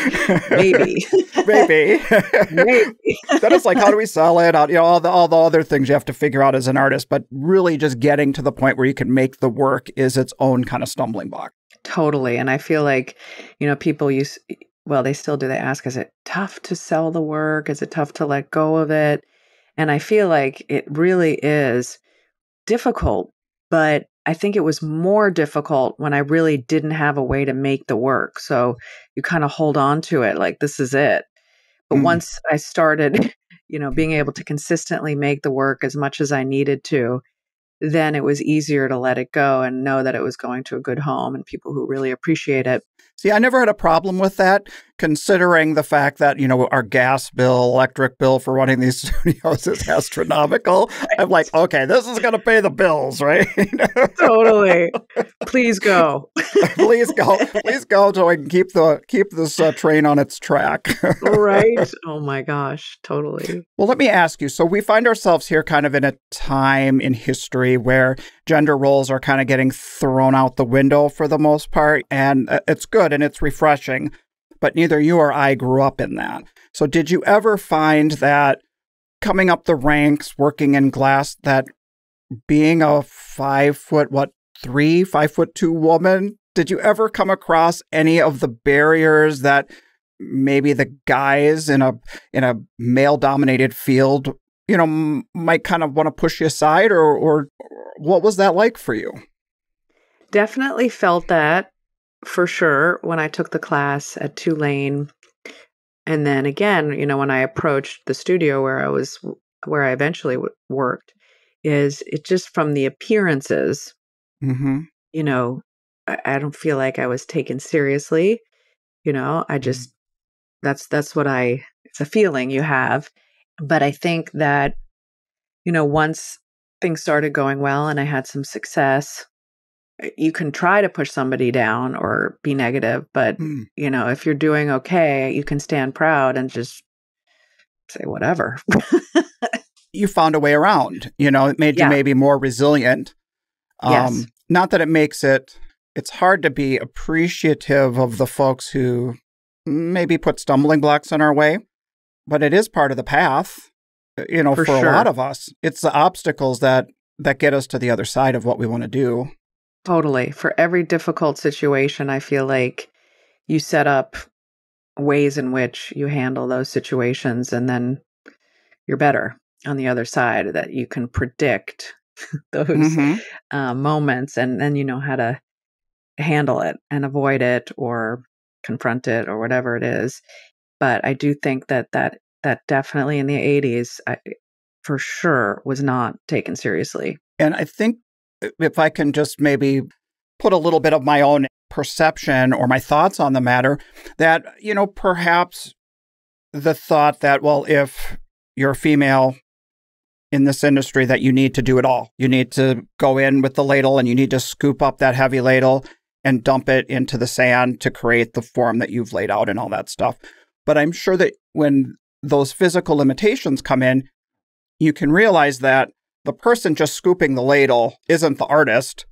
Maybe. Maybe. Maybe. then it's like, how do we sell it? You know, all the all the other things you have to figure out as an artist, but really just getting to the point where you can make the work is its own kind of stumbling block. Totally. And I feel like, you know, people use well, they still do. They ask, is it tough to sell the work? Is it tough to let go of it? And I feel like it really is difficult, but I think it was more difficult when I really didn't have a way to make the work. So you kind of hold on to it like this is it. But mm. once I started, you know, being able to consistently make the work as much as I needed to, then it was easier to let it go and know that it was going to a good home and people who really appreciate it. See, I never had a problem with that considering the fact that you know our gas bill electric bill for running these studios is astronomical. I'm like okay this is going to pay the bills right? Totally. Please go. Please go. Please go so i can keep the keep this uh, train on its track. Right? Oh my gosh. Totally. Well let me ask you so we find ourselves here kind of in a time in history where gender roles are kind of getting thrown out the window for the most part and uh, it's good and it's refreshing but neither you or I grew up in that. So, did you ever find that coming up the ranks, working in glass, that being a five foot, what, three, five foot two woman, did you ever come across any of the barriers that maybe the guys in a in a male dominated field you know might kind of want to push you aside or or what was that like for you definitely felt that for sure when I took the class at Tulane. And then again, you know, when I approached the studio where I was, where I eventually w- worked, is it just from the appearances, mm-hmm. you know, I, I, don't feel like I was taken seriously. You know, I mm-hmm. just, that's, that's what I, it's a feeling you have. But I think that, you know, once things started going well and I had some success, you can try to push somebody down or be negative, but mm. you know, if you're doing okay, you can stand proud and just say whatever. you found a way around, you know, it made yeah. you maybe more resilient. Um, yes. not that it makes it it's hard to be appreciative of the folks who maybe put stumbling blocks in our way, but it is part of the path. You know, for, for sure. a lot of us, it's the obstacles that that get us to the other side of what we want to do. Totally. For every difficult situation, I feel like you set up ways in which you handle those situations and then you're better on the other side that you can predict those mm-hmm. uh, moments and then you know how to handle it and avoid it or confront it or whatever it is but i do think that that that definitely in the 80s I, for sure was not taken seriously and i think uh, if I can just maybe put a little bit of my own perception or my thoughts on the matter, that, you know, perhaps the thought that, well, if you're female in this industry, that you need to do it all. You need to go in with the ladle and you need to scoop up that heavy ladle and dump it into the sand to create the form that you've laid out and all that stuff. But I'm sure that when those physical limitations come in, you can realize that the person just scooping the ladle isn't the artist.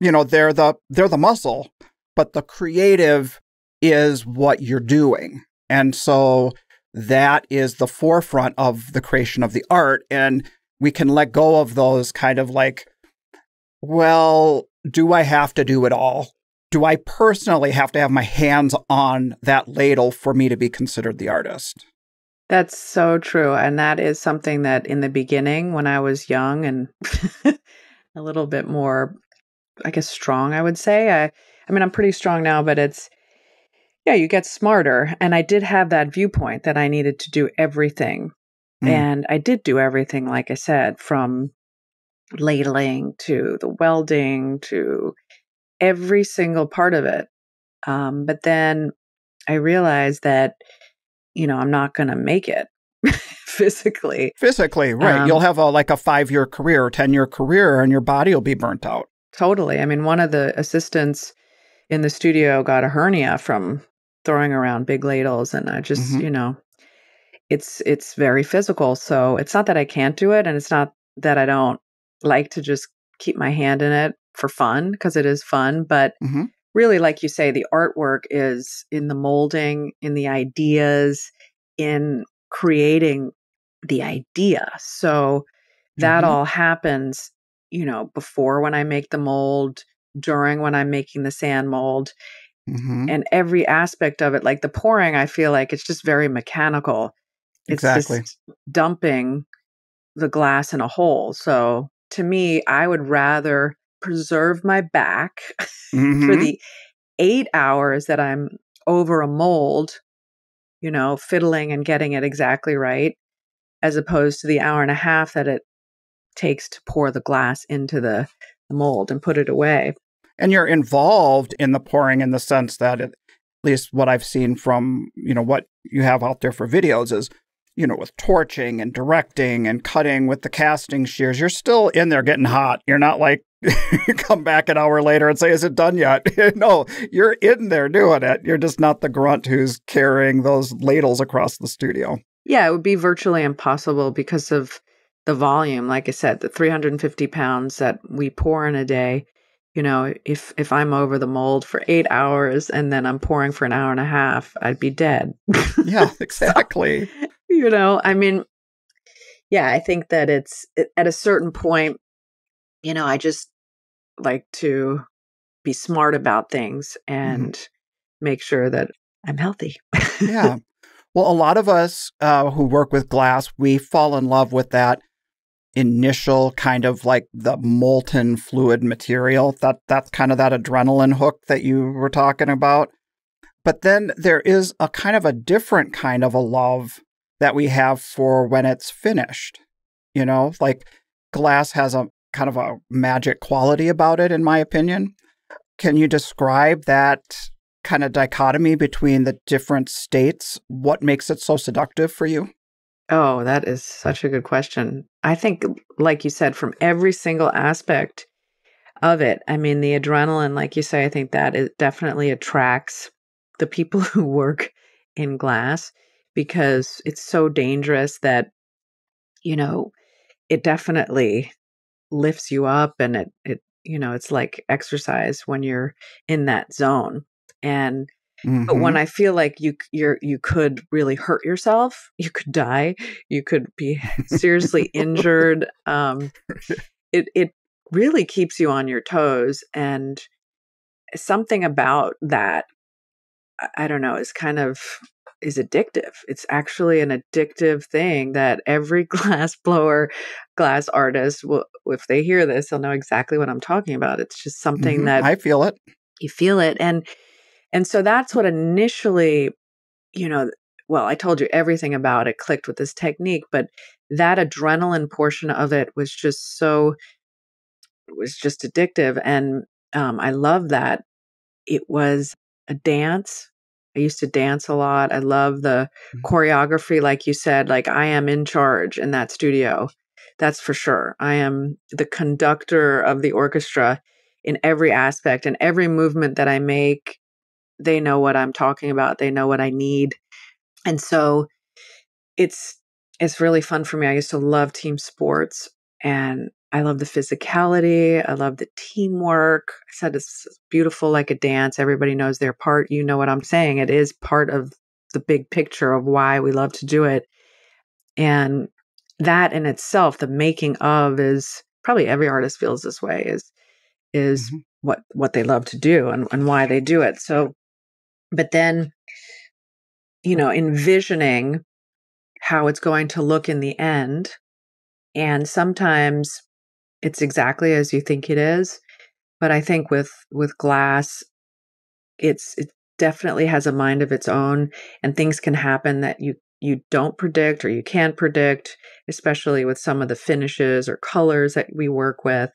You know, they're the they're the muscle, but the creative is what you're doing. And so that is the forefront of the creation of the art and we can let go of those kind of like well, do I have to do it all? Do I personally have to have my hands on that ladle for me to be considered the artist? That's so true. And that is something that in the beginning, when I was young and a little bit more, I guess, strong, I would say. I, I mean, I'm pretty strong now, but it's, yeah, you get smarter. And I did have that viewpoint that I needed to do everything. Mm. And I did do everything, like I said, from ladling to the welding to every single part of it. Um, but then I realized that you know, I'm not going to make it physically. Physically, right. Um, You'll have a like a 5-year career or 10-year career and your body will be burnt out. Totally. I mean, one of the assistants in the studio got a hernia from throwing around big ladles and I just, mm-hmm. you know, it's it's very physical. So, it's not that I can't do it and it's not that I don't like to just keep my hand in it for fun because it is fun, but mm-hmm really, like you say, the artwork is in the molding, in the ideas, in creating the idea. So that mm-hmm. all happens, you know, before when I make the mold, during when I'm making the sand mold. Mm-hmm. And every aspect of it, like the pouring, I feel like it's just very mechanical. It's exactly. just dumping the glass in a hole. So to me, I would rather preserve my back mm-hmm. for the eight hours that I'm over a mold, you know, fiddling and getting it exactly right, as opposed to the hour and a half that it takes to pour the glass into the, the mold and put it away. And you're involved in the pouring in the sense that it, least what I've seen from, you know, what you have out there for videos is, you know, with torching and directing and cutting with the casting shears, you're still in there getting hot. You're not like you come back an hour later and say, Is it done yet? no, you're in there doing it. You're just not the grunt who's carrying those ladles across the studio. Yeah, it would be virtually impossible because of the volume. Like I said, the 350 pounds that we pour in a day. You know, if if I'm over the mold for eight hours and then I'm pouring for an hour and a half, I'd be dead. yeah, exactly. so, you know, I mean, yeah, I think that it's at a certain point, you know, I just like to be smart about things mm-hmm. and mm-hmm. make sure that I'm healthy. yeah. Well, a lot of us uh, who work with glass, we fall in love with that initial kind of like the molten fluid material. That that's kind of that adrenaline hook that you were talking about. But then there is a kind of a different kind of a love that we have for when it's finished. You know, like glass has a kind of a magic quality about it, in my opinion. Can you describe that kind of dichotomy between the different states? What makes it so seductive for you? Oh, that is such a good question. I think, like you said, from every single aspect of it, I mean, the adrenaline, like you say, I think that it definitely attracts the people who work in glass because it's so dangerous that, you know, it definitely lifts you up and it it you know it's like exercise when you're in that zone and mm-hmm. but when mm-hmm. i feel like you you're you could really hurt yourself you could die you could be seriously injured um it it really keeps you on your toes and something about that i don't know is kind of is addictive. It's actually an addictive thing that every glass blower, glass artist will, if they hear this, they'll know exactly what I'm talking about. It's just something mm-hmm. that I feel it. You feel it. And, and so that's what initially, you know, well, I told you everything about it clicked with this technique, but that adrenaline portion of it was just so, was just addictive. And um, I love that it was a dance I used to dance a lot. I love the mm-hmm. choreography, like you said, like I am in charge in that studio. That's for sure. I am the conductor of the orchestra in every aspect and every movement that I make. They know what I'm talking about. They know what I need. And so it's it's really fun for me. I used to love team sports and I love the physicality. I love the teamwork. I said it's beautiful like a dance. Everybody knows their part. You know what I'm saying. It is part of the big picture of why we love to do it. And that in itself, the making of is probably every artist feels this way is is mm-hmm. what what they love to do and, and why they do it. So but then, you know, envisioning how it's going to look in the end. And sometimes it's exactly as you think it is. But I think with with glass, it's it definitely has a mind of its own, and things can happen that you you don't predict or you can't predict, especially with some of the finishes or colors that we work with,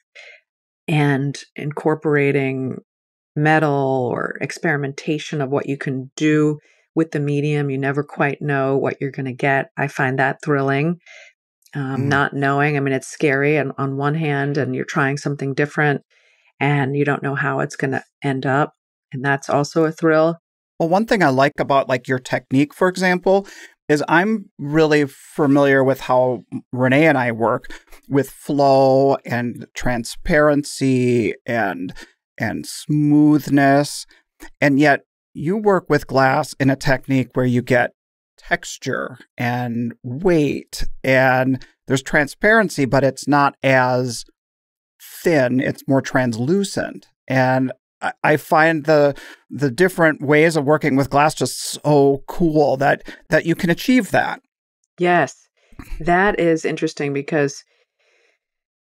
and incorporating metal or experimentation of what you can do with the medium. You never quite know what you're going to get. I find that thrilling um, mm. not knowing. I mean, it's scary and on one hand, and you're trying something different and you don't know how it's going to end up. And that's also a thrill. Well, one thing I like about like your technique, for example, is I'm really familiar with how Renee and I work with flow and transparency and and smoothness. And yet you work with glass in a technique where you get texture and weight and there's transparency, but it's not as thin, it's more translucent. And I find the the different ways of working with glass just so cool that that you can achieve that. Yes. That is interesting because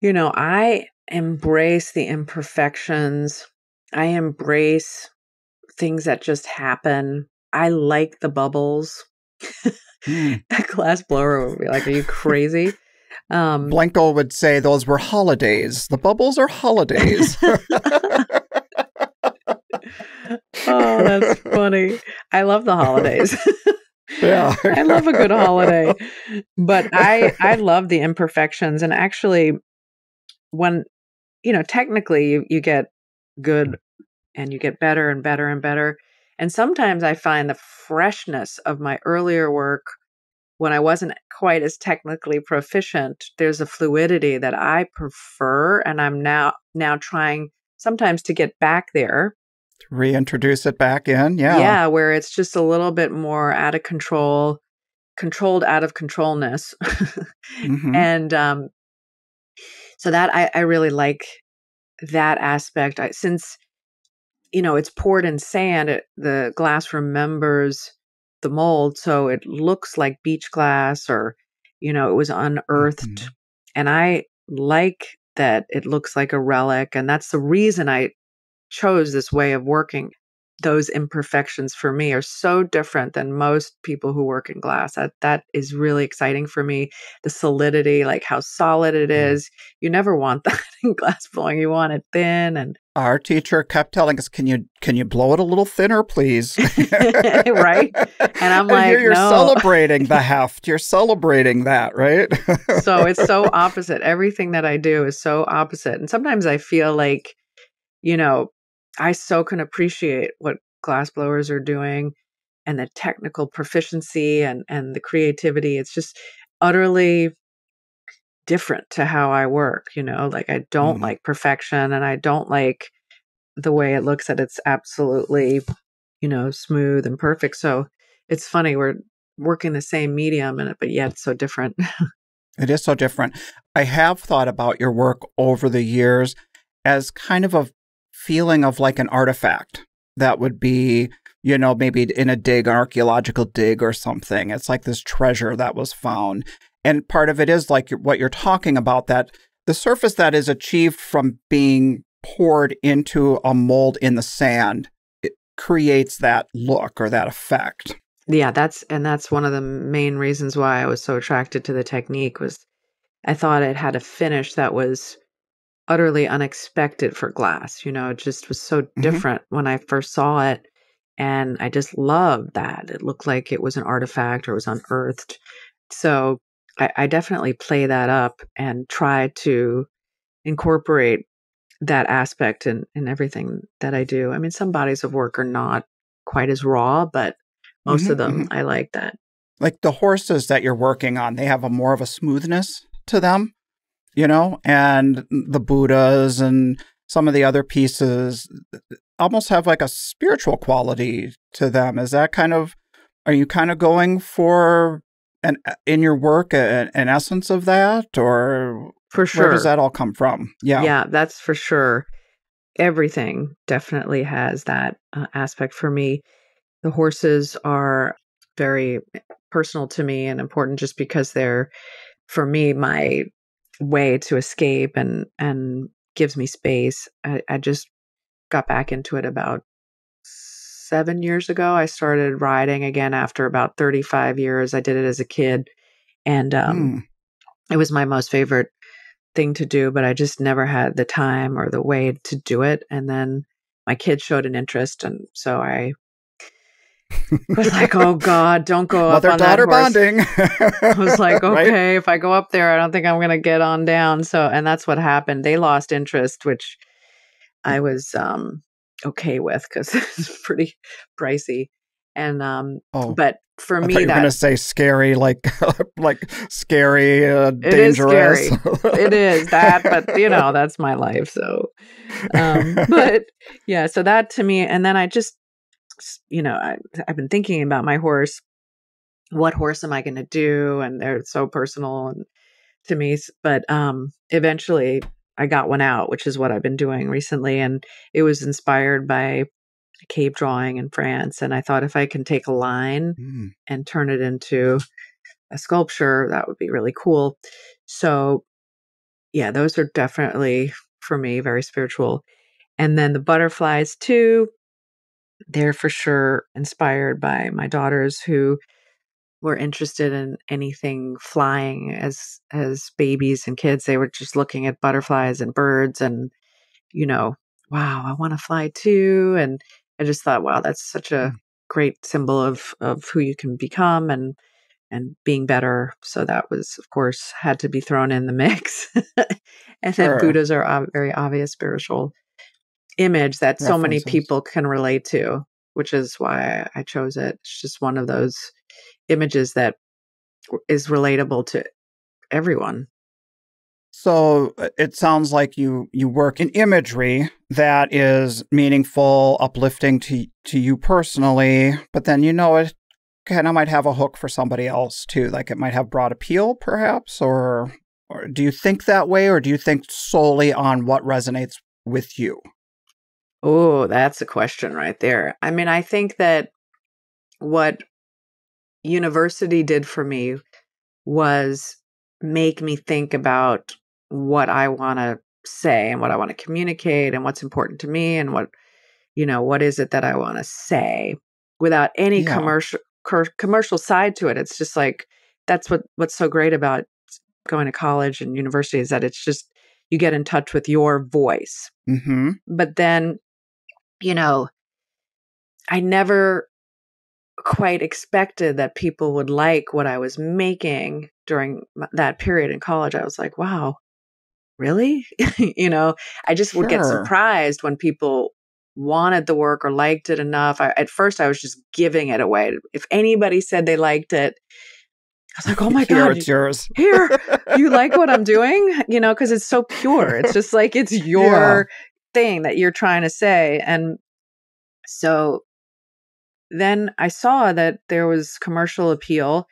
you know, I embrace the imperfections. I embrace things that just happen. I like the bubbles. Mm. a glass blower would be like, Are you crazy? Um, Blanco would say those were holidays. The bubbles are holidays. oh, that's funny. I love the holidays. Yeah. I love a good holiday. But I I love the imperfections and actually when you know, technically you, you get good and you get better and better and better. And sometimes I find the freshness of my earlier work when I wasn't quite as technically proficient, there's a fluidity that I prefer and I'm now now trying sometimes to get back there. Reintroduce it back in. Yeah. Yeah, where it's just a little bit more out of control, controlled out of controlness. Mhm. and um so that I, I really like that aspect I, since you know it's poured in sand it, the glass remembers the mold so it looks like beach glass or you know it was unearthed Mhm. and i like that it looks like a relic and that's the reason i chose this way of working those imperfections for me are so different than most people who work in glass that that is really exciting for me the solidity like how solid it Mm. you never want that in glass blowing you want it thin and Our teacher kept telling us, "Can you can you blow it a little thinner, please?" Right? And I'm here like, you're "No." celebrating the heft. You're celebrating that, right? so it's so opposite everything that i do is so opposite and sometimes i feel like you know i so can appreciate what glass blowers are doing and the technical proficiency and and the creativity it's just utterly different to how i work you know like i don't Mhm. like perfection and i don't like the way it looks that it's absolutely you know smooth and perfect so it's funny we're working the same medium and but yet it's so different It is so different. I have thought about your work over the years as kind of a feeling of like an artifact that would be, you know, maybe in a dig, an archaeological dig or something. It's like this treasure that was found. And part of it is like what you're talking about that the surface that is achieved from being poured into a mold in the sand it creates that look or that effect. yeah that's and that's one of the main reasons why i was so attracted to the technique was i thought it had a finish that was utterly unexpected for glass you know it just was so different when i first saw it and i just loved that it looked like it was an artifact or it was unearthed so i, I definitely play that up and try to incorporate that aspect in, in everything that i do i mean some bodies of work are not quite as raw but most Mhm, of them i like that. Like the horses that you're working on, they have a more of a smoothness to them, you know, and the Buddhas and some of the other pieces almost have like a spiritual quality to them. Is that kind of, are you kind of going for an in your work a, an essence of that, or for sure where does that all come from? Yeah, yeah that's for sure. Everything definitely has that uh, aspect for me. The horses are very personal to me and important just because they're for me my way to escape and and gives me space i, I just got back into it about seven years ago i started riding again after about 35 years i did it as a kid and um, Hmm. it was my most favorite thing to do, but I just never had the time or the way to do it. And then my kids showed an interest, and so I was like, "Oh God, don't go up mother on that daughter horse." bonding. I was like, Right? "Okay, if I go up there, I don't think I'm going to get on down." So, and that's what happened. They lost interest, which I was um, okay with because it's pretty pricey. And um, Oh, but for I me, you were going to say scary, like like scary, uh, It is dangerous. it is that, but you know, that's my life. So, um, but yeah, so that to me, and then I just, you know, I, I've been thinking about my horse. What horse am I going to do? And they're so personal and to me. But um, eventually, I got one out, which is what I've been doing recently, and it was inspired by a cave drawing in France. And I thought if I can take a line Hmm. and turn it into a sculpture, that would be really cool. So, yeah, those are definitely for me very spiritual. And then the butterflies, too, they're for sure inspired by my daughters who were interested in anything flying as as babies and kids they were just looking at butterflies and birds and you know wow i want to fly too and i just thought wow that's such a mm. great symbol of of who you can become and and being better. So that was, of course, had to be thrown in the mix. and Sure. then Buddhas are very obvious spiritual image that so many people can relate to, which is why I chose it. It's just one of those images that is relatable to everyone. So uh, it sounds like you you work in imagery that is meaningful, uplifting to to you personally, but then you know it kind of might have a hook for somebody else too. Like it might have broad appeal, perhaps, or or do you think that way, or do you think solely on what resonates with you? Oh, that's a question right there. I mean, I think that what university did for me was make me think about what I want to say and what I want to communicate and what's important to me and what you know, what is it that I want to say without any Yeah. commercial cur- commercial side to it. It's just like that's what what's so great about going to college and university is that it's just you get in touch with your voice Mm-hmm. but then you know i never quite expected that people would like what i was making during that period in college i was like wow really you know i just would get surprised when people wanted the work or liked it enough I, at first i was just giving it away if anybody said they liked it i was like oh my Here god it's yours. here you like what I'm doing? You know, because it's so pure. It's just like it's your thing that you're trying to say. And so then I saw that there was commercial appeal.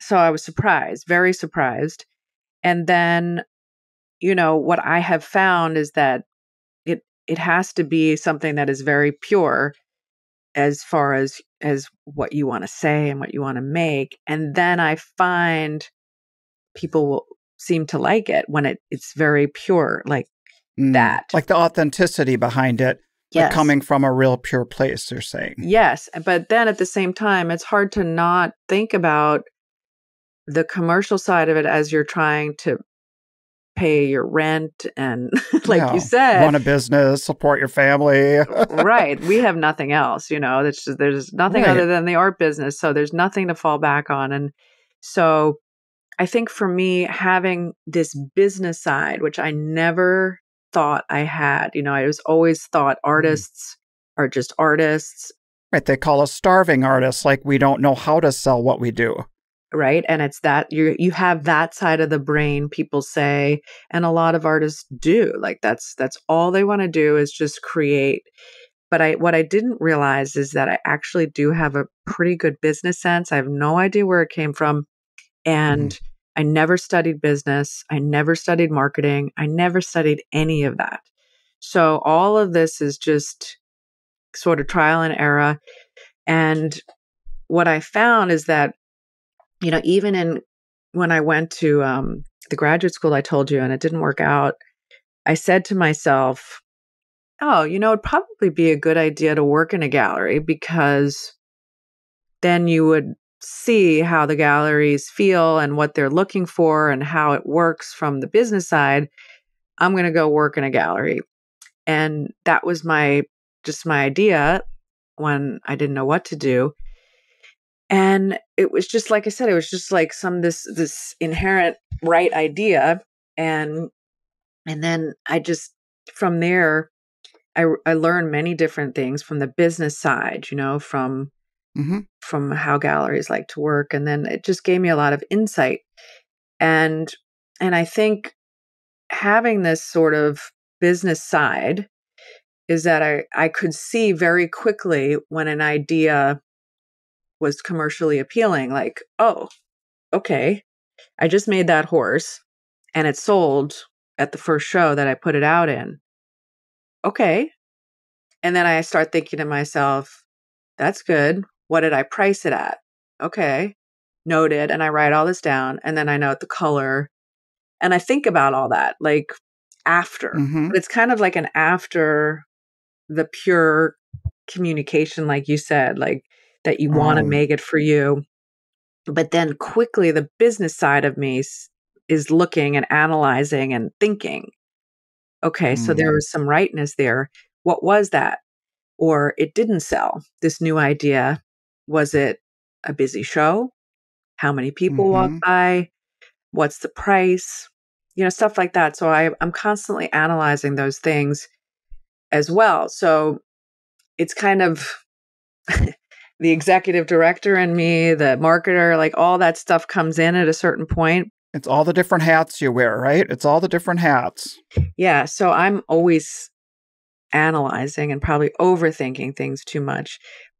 So I was surprised, very surprised. And then, you know, what I have found is that it it has to be something that is very pure as far as as what you want to say and what you want to make. And then I find people will seem to like it when it it's very pure like Mm. that. like the authenticity behind it, yes coming from a real pure place. they're saying. yes but then at the same time it's hard to not think about the commercial side of it as you're trying to pay your rent and like Yeah. you said run a business, support your family. right we have nothing else you know it's just there's nothing Right. other than the art business so there's nothing to fall back on and so i think for me having this business side which i never thought i had you know i was always thought mm. artists are just artists Right. They call us starving artists, like we don't know how to sell what we do. right and it's that you you have that side of the brain people say and a lot of artists do like that's that's all they want to do is just create but i what i didn't realize is that i actually do have a pretty good business sense i have no idea where it came from mm. and i never studied business i never studied marketing i never studied any of that. So all of this is just sort of trial and error. And what i found is that you know, even in when I went to um, the graduate school I told you and it didn't work out, I said to myself, oh, you know, it'd probably be a good idea to work in a gallery because then you would see how the galleries feel and what they're looking for and how it works from the business side. I'm going to go work in a gallery. And that was my just my idea when I didn't know what to do and it was just like i said it was just like some this this inherent right idea and and then i just from there i i learned many different things from the business side you know from hmm from how galleries like to work and then it just gave me a lot of insight. And and i think having this sort of business side is that i i could see very quickly when an idea was commercially appealing like oh okay i just made that horse and it sold at the first show that i put it out in. Okay. And then i start thinking to myself that's good what did i price it at? Okay noted and i write all this down and then i note the color and i think about all that like after hmm but it's kind of like an after the pure communication like you said like that you want to make it for you but then quickly the business side of me is looking and analyzing and thinking okay so Mm. there was some rightness there. What was that? Or it didn't sell. This new idea Was it a busy show? How many people Mhm. walk by? What's the price? You know, stuff like that. So I, I'm constantly analyzing those things as well. So it's kind of the executive director and me, the marketer, like all that stuff comes in at a certain point. It's all the different hats you wear, right? It's all the different hats. Yeah. So I'm always analyzing and probably overthinking things too much.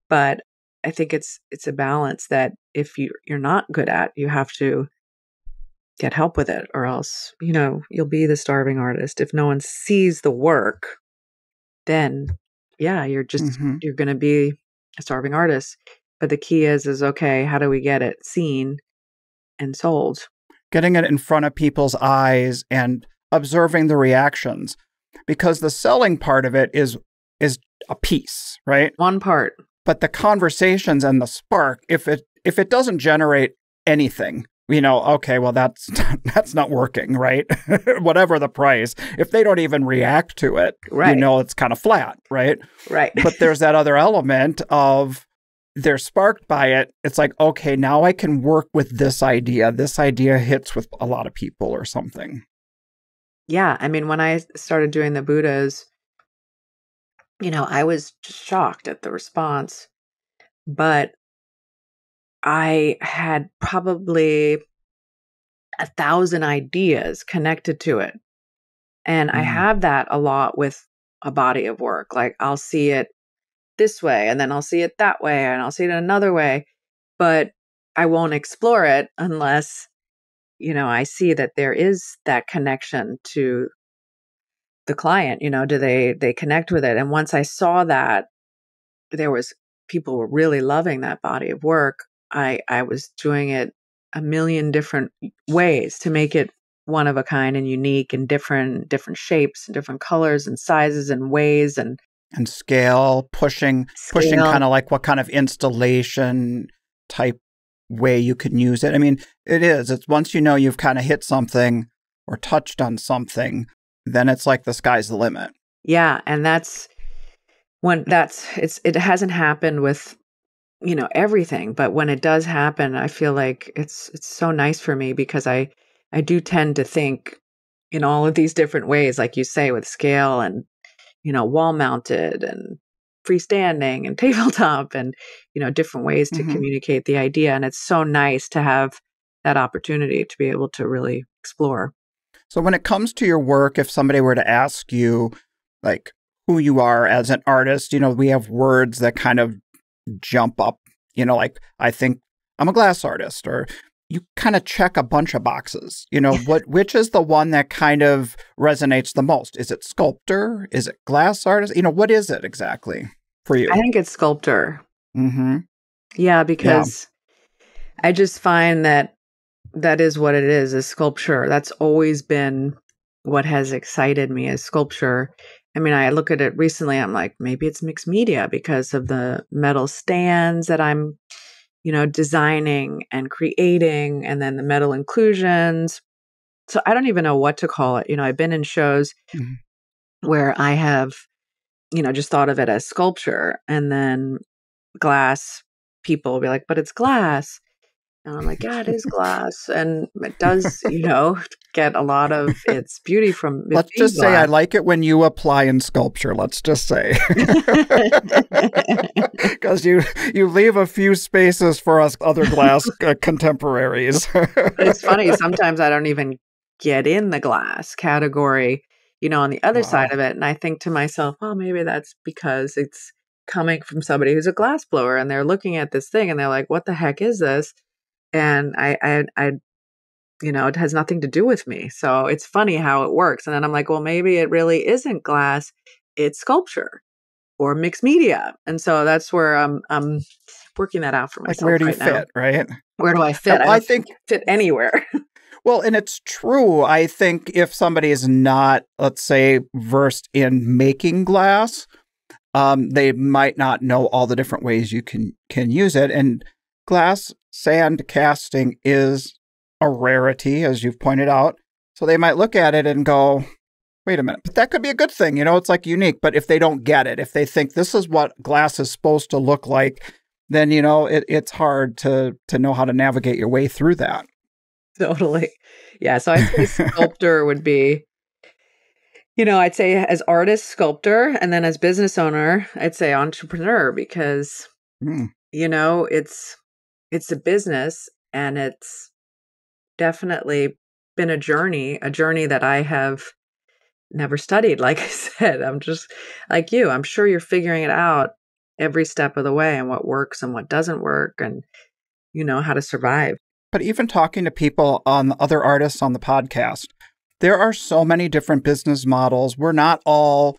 But I think it's it's a balance that if you you're not good at, you have to get help with it or else, you know, you'll be the starving artist. If no one sees the work, then yeah, you're just Mhm. you're going to be a starving artist. But the key is is okay, how do we get it seen and sold? Getting it in front of people's eyes and observing the reactions. Because the selling part of it is is a piece, right? One part. But the conversations and the spark, if it if it doesn't generate anything, you know, okay, well that's that's not working, right? Whatever the price, if they don't even react to it, Right. you know it's kind of flat, right? Right. but there's that other element of they're sparked by it. It's like, okay, now I can work with this idea. This idea hits with a lot of people or something. Yeah, I mean, when I started doing the Buddhas, you know, I was shocked at the response, but I had probably a thousand ideas connected to it. And I Mm. have that a lot with a body of work. Like I'll see it this way, and then I'll see it that way, and I'll see it another way, but I won't explore it unless you know i see that there is that connection to the client you know do they they connect with it and once i saw that there was people were really loving that body of work i i was doing it a million different ways to make it one of a kind and unique and different different shapes and different colors and sizes and ways and And scale, pushing, pushing kind of like what kind of installation type way you can use it. I mean, it is. It's once you know you've kind of hit something or touched on something, then it's like the sky's the limit. Yeah, and that's when that's it's it hasn't happened with you know everything, but when it does happen, I feel like it's it's so nice for me because I I do tend to think in all of these different ways like you say with scale and you know wall mounted and freestanding and tabletop and you know different ways to Mhm. communicate the idea and it's so nice to have that opportunity to be able to really explore. So when it comes to your work, if somebody were to ask you like who you are as an artist, you know, we have words that kind of jump up, you know, like I think I'm a glass artist or you kind of check a bunch of boxes. You know, what which is the one that kind of resonates the most? Is it sculptor? Is it glass artist? You know, what is it exactly for you? I think it's sculptor. Mhm. Yeah, because I just find that that is what it is, is sculpture. That's always been what has excited me is sculpture. I mean, I look at it recently, I'm like, maybe it's mixed media because of the metal stands that I'm, you know, designing and creating, and then the metal inclusions. So I don't even know what to call it. You know, I've been in shows Mhm. where I have, you know, just thought of it as sculpture, and then glass people will be like, but it's glass. And I'm like, yeah, it is glass. And it does, you know, get a lot of its beauty from it Let's just say I like it when you apply in sculpture. Let's just say. because you you leave a few spaces for us other glass uh, contemporaries. It's funny, sometimes I don't even get in the glass category, you know, on the other Wow. side of it. And I think to myself, well, maybe that's because it's coming from somebody who's a glass blower and they're looking at this thing and they're like, what the heck is this? And I, I, I, you know, it has nothing to do with me. So it's funny how it works. And then I'm like, well, maybe it really isn't glass, it's sculpture or mixed media. And so that's where I'm, I'm working that out for myself. like where do you right now. fit, right? Where do I fit? I don't think fit anywhere. well, and it's true. I think if somebody is not, let's say, versed in making glass, um, they might not know all the different ways you can can use it. And glass sand casting is a rarity, as you've pointed out. So they might look at it and go, wait a minute, but that could be a good thing. You know, it's like unique. But if they don't get it, if they think this is what glass is supposed to look like, then you know it, it's hard to to know how to navigate your way through that. Totally. Yeah. So I'd say sculptor would be, you know, I'd say as artist, sculptor, and then as business owner, I'd say entrepreneur because, Mm. you know, it's it's a business and it's definitely been a journey, a journey that I have never studied. Like I said, I'm just like you. I'm sure you're figuring it out every step of the way and what works and what doesn't work and you know how to survive. But even talking to people on other artists on the podcast, there are so many different business models. We're not all,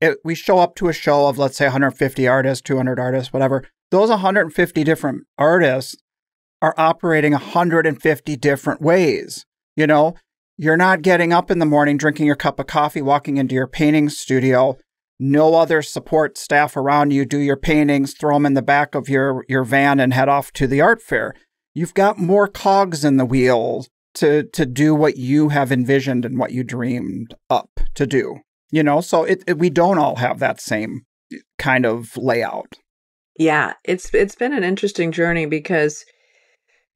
it, we show up to a show of, let's say, 150 artists, 200 artists, whatever. Those 150 different artists are operating 150 different ways. You know, you're not getting up in the morning, drinking your cup of coffee, walking into your painting studio. No other support staff around you do your paintings, throw them in the back of your, your van and head off to the art fair you've got more cogs in the wheel to to do what you have envisioned and what you dreamed up to do you know so it, it, we don't all have that same kind of layout Yeah, it's it's been an interesting journey because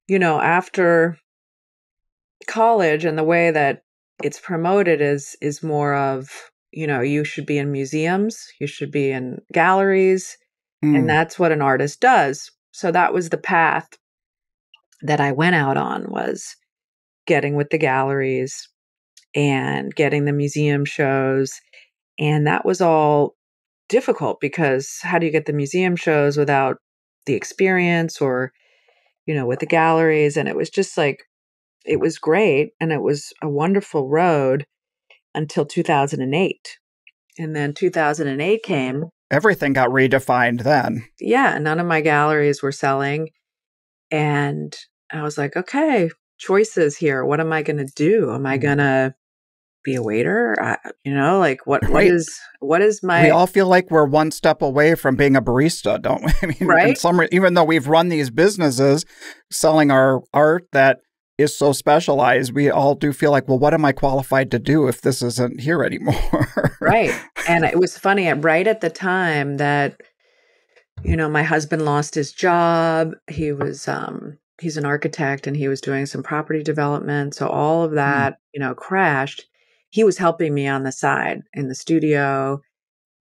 you know, after college and the way that it's promoted is is more of, you know, you should be in museums, you should be in galleries, Mm. and that's what an artist does. So that was the path that I went out on was getting with the galleries and getting the museum shows and that was all difficult because how do you get the museum shows without the experience or you know with the galleries and it was just like it was great and it was a wonderful road until 2008 and then 2008 came everything got redefined then yeah, none of my galleries were selling. And I was like, okay, choices here. What am I going to do? Am I Mhm. going to be a waiter? I, you know, like what, what Right. is, what is my, we all feel like we're one step away from being a barista don't we i mean Right. some re- even though we've run these businesses selling our art that is so specialized we all do feel like well what am i qualified to do if this isn't here anymore right. And it was funny, uh, right at the time that, you know, my husband lost his job. He was, um, he's an architect and he was doing some property development. So all of that, you know, crashed. He was helping me on the side in the studio.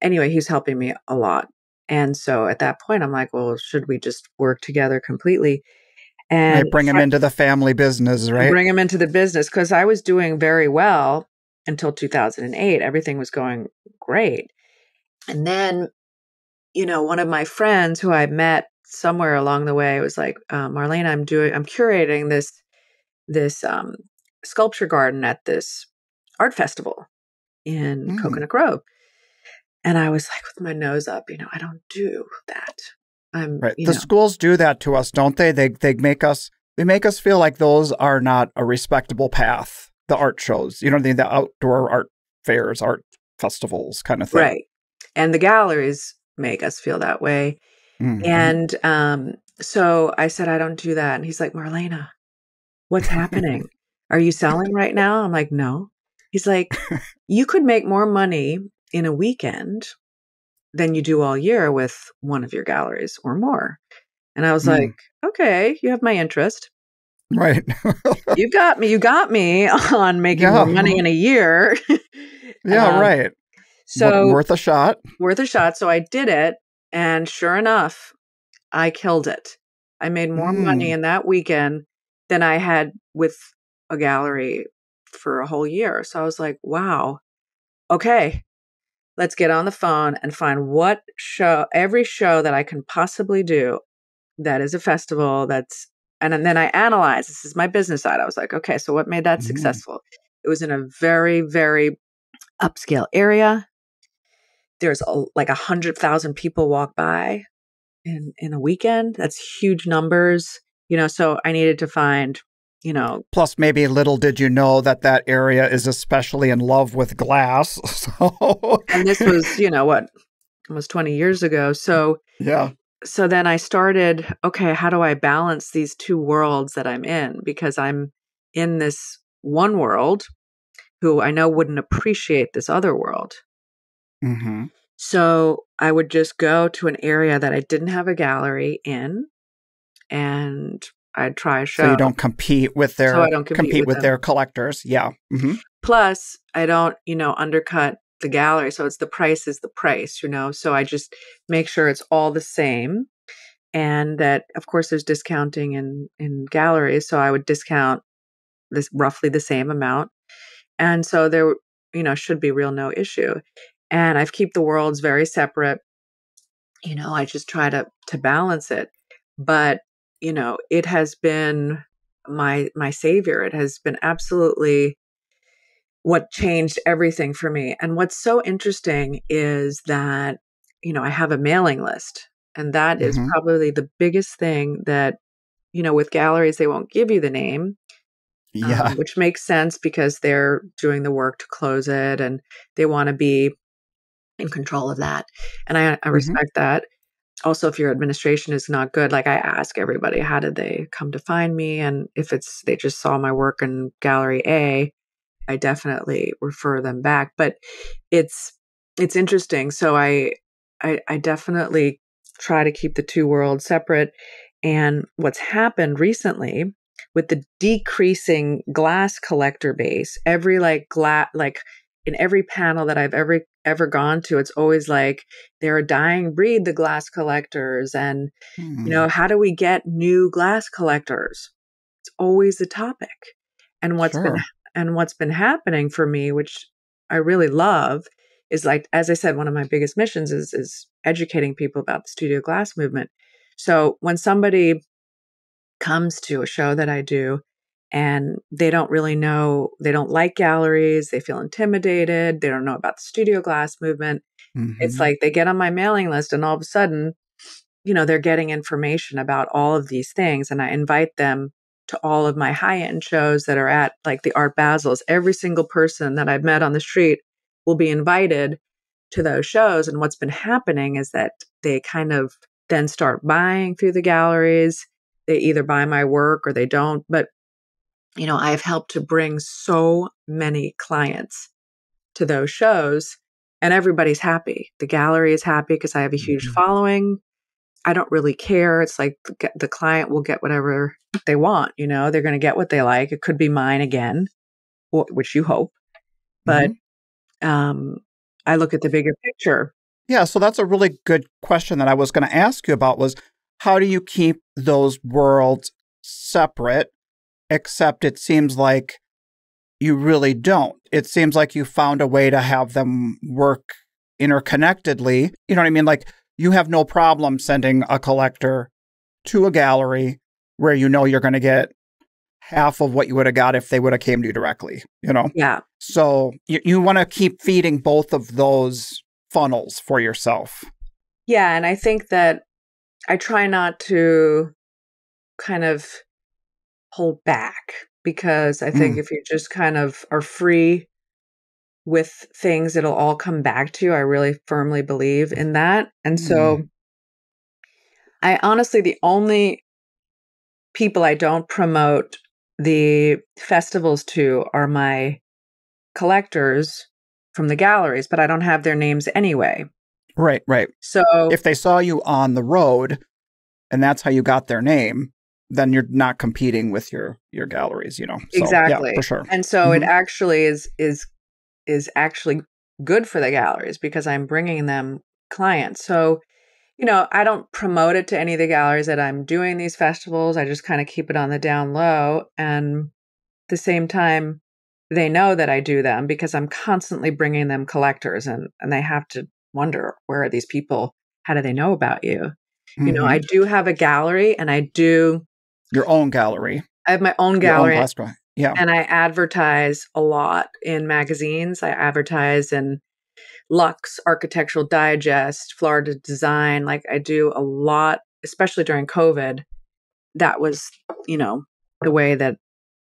Anyway, he was helping me a lot. And so at that point, I'm like, well, should we just work together completely? And Right, bring them into the family business right bring him into the business because I was doing very well until 2008. Everything was going great. And then, you know, one of my friends who I met somewhere along the way was like, uh, Marlene, I'm doing, I'm curating this, this um, sculpture garden at this art festival in Mm. Coconut Grove. And I was like, with my nose up, you know, I don't do that. I'm, Right. The know, schools do that to us, don't they? They they make us they make us feel like those are not a respectable path. The art shows, you know, the, the outdoor art fairs, art festivals, kind of thing. right. And the galleries make us feel that way. Mhm. And um, so I said, I don't do that. And he's like, Marlene, what's happening? Are you selling right now? I'm like, no. He's like, you could make more money in a weekend than you do all year with one of your galleries or more. And I was Hmm. like, okay, you have my interest. right. You got me. You got me on making more money in a year. yeah, Um, right. So worth a shot. worth a shot. So I did it. And sure enough, I killed it. I made more money Mm. in that weekend than I had with a gallery for a whole year. So I was like, wow, okay, let's get on the phone and find what show, every show that I can possibly do that is a festival that's, and and then I analyze. this is my business side. I was like, okay, so what made that Mm. successful? It was in a very, very upscale area there's a, like a hundred thousand people walk by in in a weekend. That's huge numbers, you know. So I needed to find, you know, Plus, maybe little did you know that that area is especially in love with glass. So, and this was, you know, what almost twenty years ago. So yeah. so then I started. Okay, how do I balance these two worlds that I'm in? Because I'm in this one world, who I know wouldn't appreciate this other world. hmm So I would just go to an area that I didn't have a gallery in and I'd try a show. So you don't compete with their So I don't compete with with, their collectors. Yeah. hmm Plus, I don't, you know, undercut the gallery. So it's the price is the price, you know. So I just make sure it's all the same. And that of course there's discounting in in galleries. So I would discount this roughly the same amount. And so there, you know, should be real no issue. And I've keep the worlds very separate. You know, I just try to to balance it. But, you know, it has been my my savior. It has been absolutely what changed everything for me. And what's so interesting is that, you know, I have a mailing list. And that is Mhm. probably the biggest thing that, you know, with galleries, they won't give you the name, um, Yeah. which makes sense because they're doing the work to close it and they want to be in control of that. And I, I Mhm. respect that. Also, if your administration is not good, like I ask everybody, how did they come to find me? And if it's they just saw my work in Gallery A, I definitely refer them back. But it's it's interesting. So I I, I definitely try to keep the two worlds separate. And what's happened recently with the decreasing glass collector base, every like glass like in every panel that I've ever ever gone to, it's always like they're a dying breed, the glass collectors, and Hmm. you know, how do we get new glass collectors? It's always the topic. And what's been and what's been happening for me, which I really love, is like as I said, one of my biggest missions is is educating people about the studio glass movement. So when somebody comes to a show that I do and they don't really know, they don't like galleries, they feel intimidated, they don't know about the studio glass movement, it's Mhm. like they get on my mailing list and all of a sudden, you know, they're getting information about all of these things. And I invite them to all of my high end shows that are at like the Art Basels. Every single person that I've met on the street will be invited to those shows. And what's been happening is that they kind of then start buying through the galleries. They either buy my work or they don't. But, you know, I've helped to bring so many clients to those shows and everybody's happy. The gallery is happy because I have a huge Mhm. following. I don't really care. It's like the, the client will get whatever they want. You know, they're going to get what they like. It could be mine again, wh- which you hope. But um, I look at the bigger picture. Yeah, so that's a really good question that I was going to ask you about was how do you keep those worlds separate except it seems like you really don't. It seems like you found a way to have them work interconnectedly. You know what I mean? Like you have no problem sending a collector to a gallery where you know you're going to get half of what you would have got if they would have came to you directly, you know? Yeah. So you, you want to keep feeding both of those funnels for yourself. Yeah. And I think that I try not to kind of hold back because I think Mm. if you just kind of are free with things, it'll all come back to you. I really firmly believe in that. And so I honestly, the only people I don't promote the festivals to are my collectors from the galleries, but I don't have their names anyway. Right, right. So If they saw you on the road and that's how you got their name, then you're not competing with your your galleries, you know. So, Exactly. Yeah, for sure. and so it Mhm. actually is is is actually good for the galleries because I'm bringing them clients. So, you know, I don't promote it to any of the galleries that I'm doing these festivals. I just kind of keep it on the down low and at the same time they know that I do them because I'm constantly bringing them collectors and and they have to wonder where are these people? How do they know about you? You know. I do have a gallery and I do your own gallery. I have my own Your own gallery. Yeah. and I advertise a lot in magazines. I advertise in Luxe, Architectural Digest, Florida Design. Like I do a lot, especially during COVID. That was, you know, the way that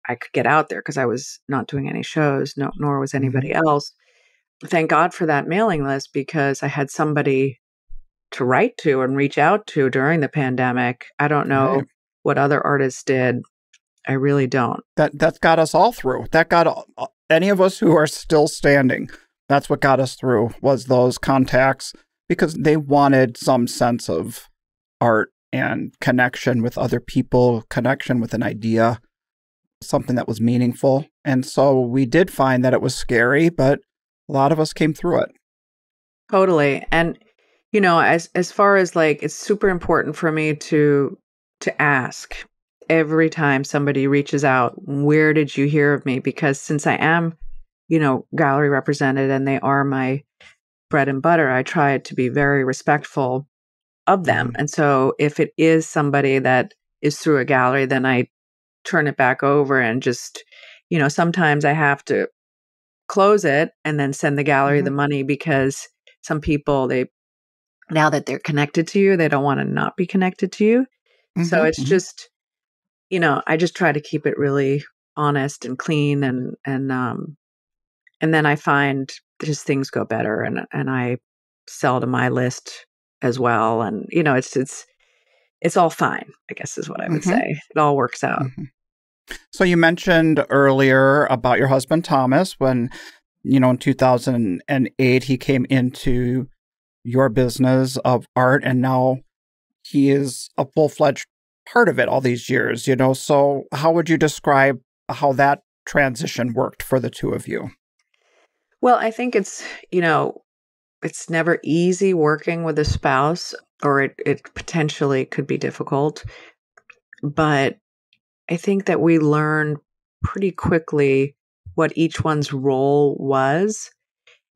I could get out there because I was not doing any shows, no, nor was mm-hmm. anybody else. Thank God for that mailing list because I had somebody to write to and reach out to during the pandemic. I don't know Right. What other artists did. I really don't. That that got us all through. That got all- any of us who are still standing. That's what got us through was those contacts because they wanted some sense of art and connection with other people, connection with an idea, something that was meaningful. And so we did find that it was scary, but a lot of us came through it. Totally. And you know, as as far as like it's super important for me to to ask every time somebody reaches out, where did you hear of me? Because since I am, you know, gallery represented and they are my bread and butter, I try to be very respectful of them. Mm-hmm. And so if it is somebody that is through a gallery, then I turn it back over and just, you know, sometimes I have to close it and then send the gallery Mhm. the money because some people they now that they're connected to you, they don't want to not be connected to you. So Mhm, it's mhm. just you know, I just try to keep it really honest and clean and and um and then I find just things go better and and I sell to my list as well and you know, it's it's it's all fine, I guess is what I would Mhm. say. It all works out. Mhm. So you mentioned earlier about your husband Thomas when you know in 2008 he came into your business of art and now he is a full-fledged part of it all these years, you know. So how would you describe how that transition worked for the two of you? Well, I think it's, you know, it's never easy working with a spouse, or it, it potentially could be difficult. But I think that we learned pretty quickly what each one's role was.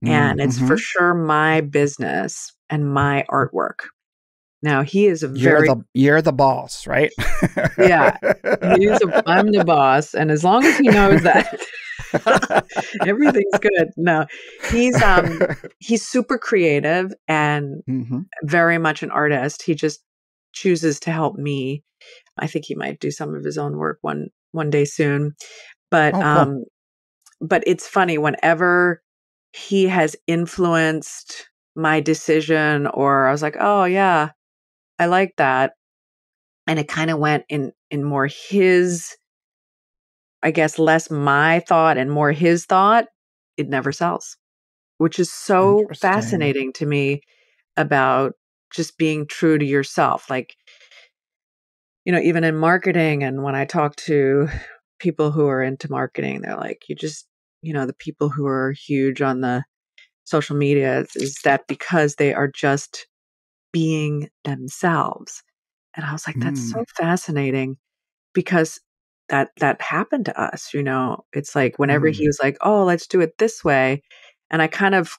And it's for Mhm. sure my business and my artwork. Now, he is a you're very the you're the boss, right? Yeah. He's a, I'm the boss, and as long as he knows that, everything's good. No, he's um he's super creative and Mhm. very much an artist. He just chooses to help me. I think he might do some of his own work one one day soon. But Oh, cool. um but it's funny whenever he has influenced my decision or I was like, "Oh yeah, I like that." And it kind of went in in more his I guess less my thought and more his thought, it never sells. Which is so fascinating to me about just being true to yourself. Like you know, even in marketing and when I talk to people who are into marketing, they're like, you just, you know, the people who are huge on the social media is- is that because they are just being themselves. And I was like, that's so fascinating because that that happened to us, you know. It's like whenever he Mm. was like, "Oh, let's do it this way." And I kind of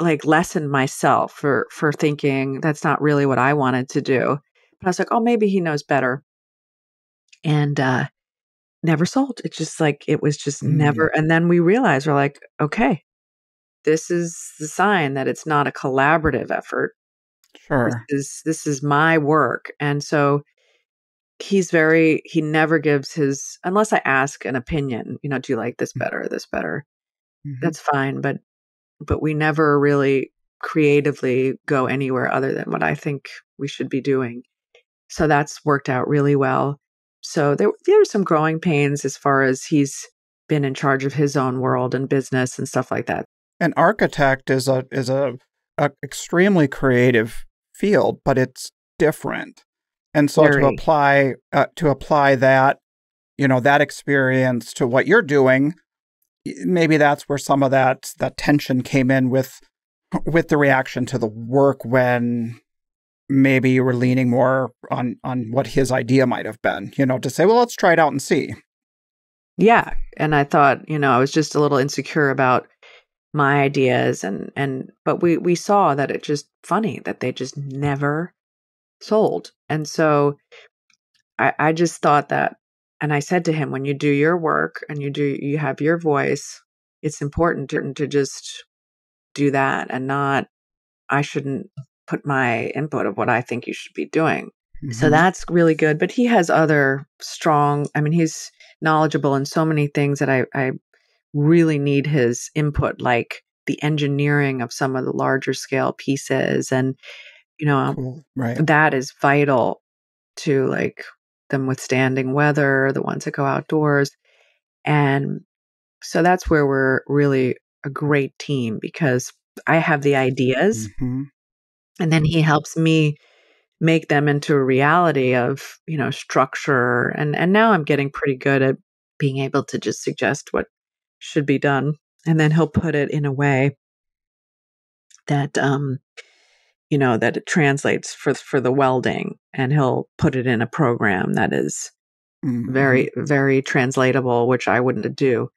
like lessened myself for for thinking that's not really what I wanted to do. But I was like, "Oh, maybe he knows better." And uh never sold. It just like it was just Mm. never and then we realized we're like, "Okay, this is the sign that it's not a collaborative effort Sure. this is this is my work and so he's very he never gives his unless i ask an opinion you know do you like this better or this better? Mhm. that's fine but but we never really creatively go anywhere other than what i think we should be doing. So that's worked out really well. So there there are some growing pains as far as he's been in charge of his own world and business and stuff like that. An architect is a is a, a extremely creative field, but it's different. And so to apply uh, to apply that, you know, that experience to what you're doing, maybe that's where some of that that tension came in with with the reaction to the work when maybe you were leaning more on on what his idea might have been, you know, to say, well, let's try it out and see. yeah and i thought you know i was just a little insecure about my ideas and and but we we saw that it just funny that they just never sold and so i i just thought that and i said to him when you do your work and you do you have your voice it's important to, to just do that and not i shouldn't put my input of what i think you should be doing so Mhm. that's really good. But he has other strong, I mean, he's knowledgeable in so many things that I, I really need his input, like the engineering of some of the larger scale pieces. And, you know, cool. Right. that is vital to like them withstanding weather, the ones that go outdoors. And so that's where we're really a great team because I have the ideas Mhm. And then he helps me make them into a reality of, you know, structure. And, and now I'm getting pretty good at being able to just suggest what should be done. And then he'll put it in a way that, um, you know, that it translates for, for the welding and he'll put it in a program that is Mhm. very, very translatable, which I wouldn't do.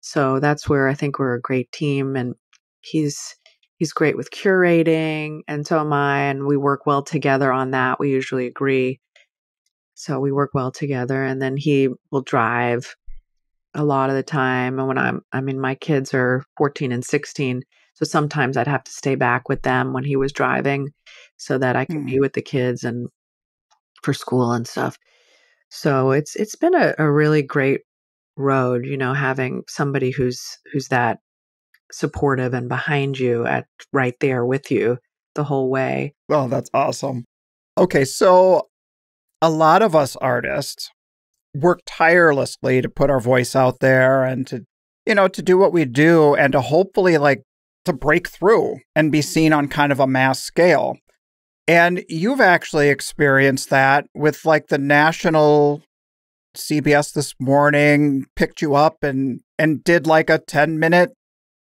So that's where I think we're a great team and he's he's great with curating and so am I and we work well together on that. We usually agree. So we work well together and then he will drive a lot of the time and when I'm I mean my kids are 14 and 16 so sometimes I'd have to stay back with them when he was driving so that I could be Mm. with the kids and for school and stuff. So it's it's been a, a really great road, you know, having somebody who's who's that supportive and behind you at right there with you the whole way. Oh, that's awesome. Okay, so a lot of us artists work tirelessly to put our voice out there and to, you know, to do what we do and to hopefully like to break through and be seen on kind of a mass scale. And you've actually experienced that with like the national CBS this morning picked you up and and did like a 10 minute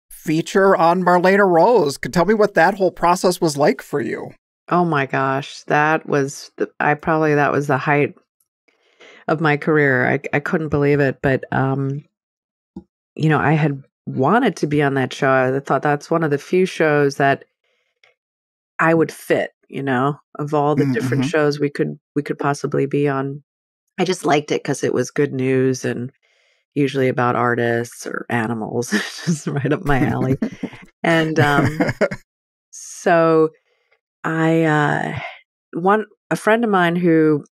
feature on Marlene Rose. Could tell me what that whole process was like for you. Oh my gosh, that was the, I probably that was the height of my career. I I couldn't believe it, but um you know, I had wanted to be on that show. I thought that's one of the few shows that I would fit, you know, of all the different Mhm. shows we could we could possibly be on. I just liked it cuz it was good news and usually about artists or animals, just right up my alley. and um so I uh one a friend of mine who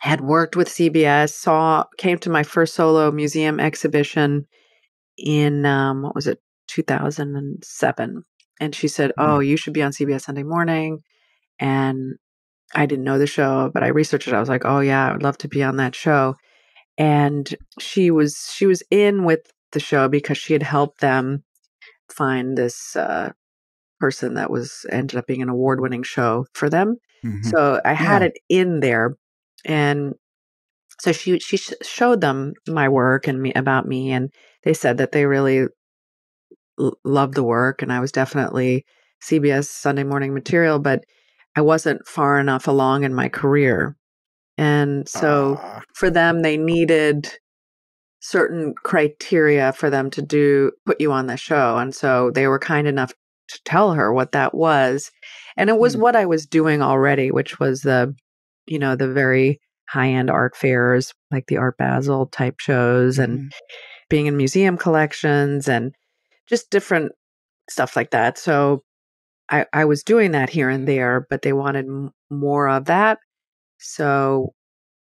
had worked with CBS saw came to my first solo museum exhibition in um what was it 2007 and she said, "Oh, you should be on CBS Sunday Morning." And I didn't know the show, but I researched it. I was like, "Oh yeah, I would love to be on that show." And she was she was in with the show because she had helped them find this uh person that was ended up being an award-winning show for them. Mhm. So I had Yeah. it in there, and so she she showed them my work and me about me, and they said that they really l- loved the work, and I was definitely CBS Sunday morning material, but I wasn't far enough along in my career, and so Ah, for them they needed certain criteria for them to do put you on the show and so they were kind enough to tell her what that was. And it was Hmm. what i was doing already which was the you know the very high end art fairs like the art basel type shows and mhm. being in museum collections and just different stuff like that so i i was doing that here and there but they wanted m- more of that so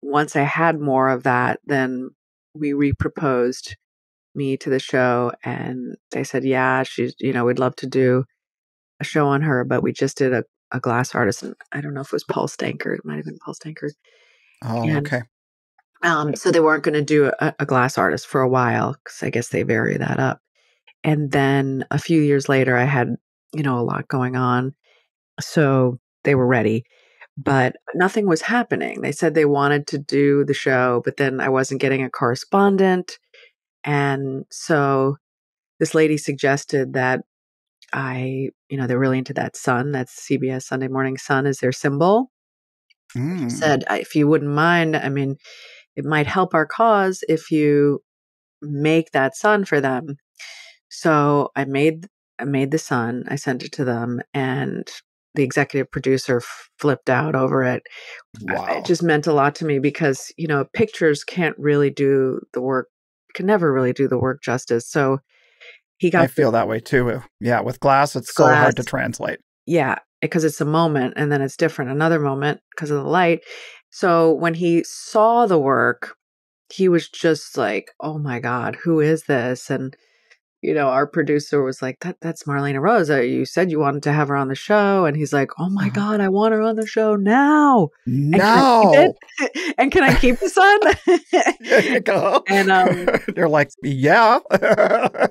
once I had more of that, then we reproposed me to the show and they said, yeah, she's, you know, we'd love to do a show on her, but we just did a, a glass artist. And I don't know if it was Paul Stankard. It might have been Paul Stankard. Oh, And- okay. Um, so they weren't going to do a, a glass artist for a while because I guess they vary that up. And then a few years later, I had, you know, a lot going on. So they were ready, but nothing was happening. They said they wanted to do the show, but then I wasn't getting a correspondent. And so this lady suggested that I, you know, they're really into that sun. That's CBS Sunday Morning Sun is their symbol Mm. said, if you wouldn't mind, I mean, it might help our cause if you make that sun for them. So I made I made the sun. I sent it to them, and the executive producer f- flipped out over it. Wow. It just meant a lot to me because you know pictures can't really do the work, can never really do the work justice. So he got I feel that way too. Yeah, with glass, it's so hard to translate. yeah because it's a moment and then it's different another moment because of the light so when he saw the work he was just like oh my god who is this and you know, our producer was like, that, that's Marlene Rose. You said you wanted to have her on the show. And he's like, oh my Uh-huh. God, I want her on the show now. And can I keep it? and can I keep the sun? There you go. And, um, they're like, yeah,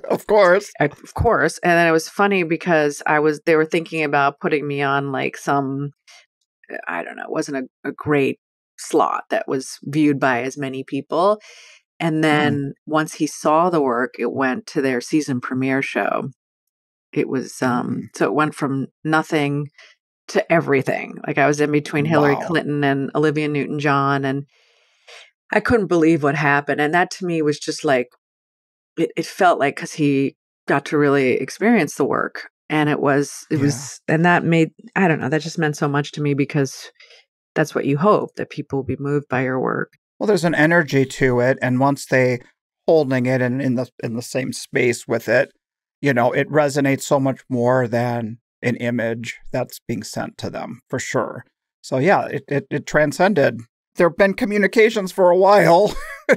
of course. of course. And then it was funny because I was, they were thinking about putting me on like some, I don't know, it wasn't a, a great slot that was viewed by as many people. And then once he saw the work, it went to their season premiere show. It was, um, so it went from nothing to everything. Like I was in between Hillary Wow. Clinton and Olivia Newton John, and I couldn't believe what happened. And that to me was just like, it, it felt like because he got to really experience the work. And it was, it Yeah. was, and that made, I don't know, that just meant so much to me because that's what you hope that people will be moved by your work. Well, there's an energy to it, and once they holding it and in the in the same space with it, you know, it resonates so much more than an image that's being sent to them for sure. So yeah, it it, it transcended. There have been communications for a while.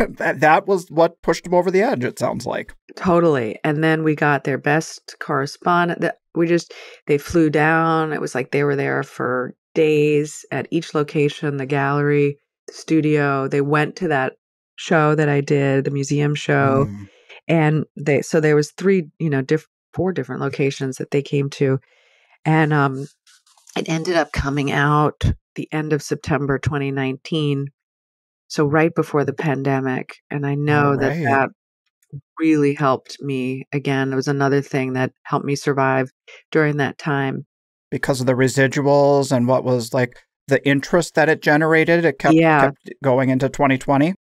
that that was what pushed them over the edge. It sounds like. Totally. And then we got their best correspondent that we just they flew down. It was like they were there for days at each location, the gallery, studio. They went to that show that I did, the museum show, Mm. and they so there was three, you know, diff- four different locations that they came to. And um it ended up coming out the end of September 2019. So right before the pandemic. And I know that that really helped me. Again, it was another thing that helped me survive during that time. because of the residuals and what was like the interest that it generated. It kept, Yeah. kept going into 2020.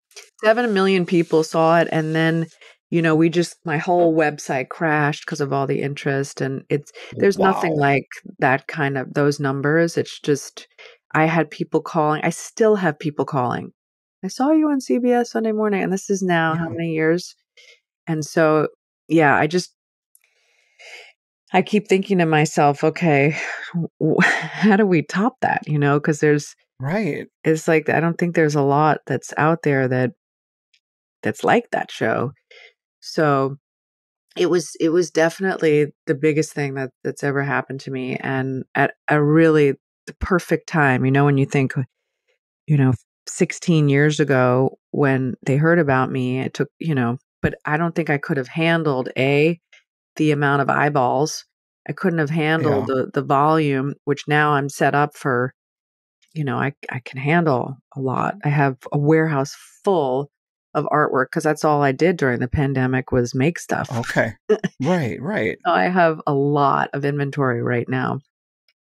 Seven million people saw it. And then, you know, we just, my whole website crashed because of all the interest. And it's, there's nothing like that kind of those numbers. It's just, I had people calling. I still have people calling. I saw you on CBS Sunday morning. And this is now how many years? And so, yeah, I just, I keep thinking to myself, okay, how do we top that? You know, because there's, Right. it's like I don't think there's a lot that's out there that that's like that show. So it was it was definitely the biggest thing that that's ever happened to me and at a really the perfect time. You know when you think you know 16 years ago when they heard about me it took you know but I don't think I could have handled a the amount of eyeballs. I couldn't have handled the the volume which now I'm set up for you know, I I can handle a lot. I have a warehouse full of artwork because that's all I did during the pandemic was make stuff. Okay. right. Right. So I have a lot of inventory right now.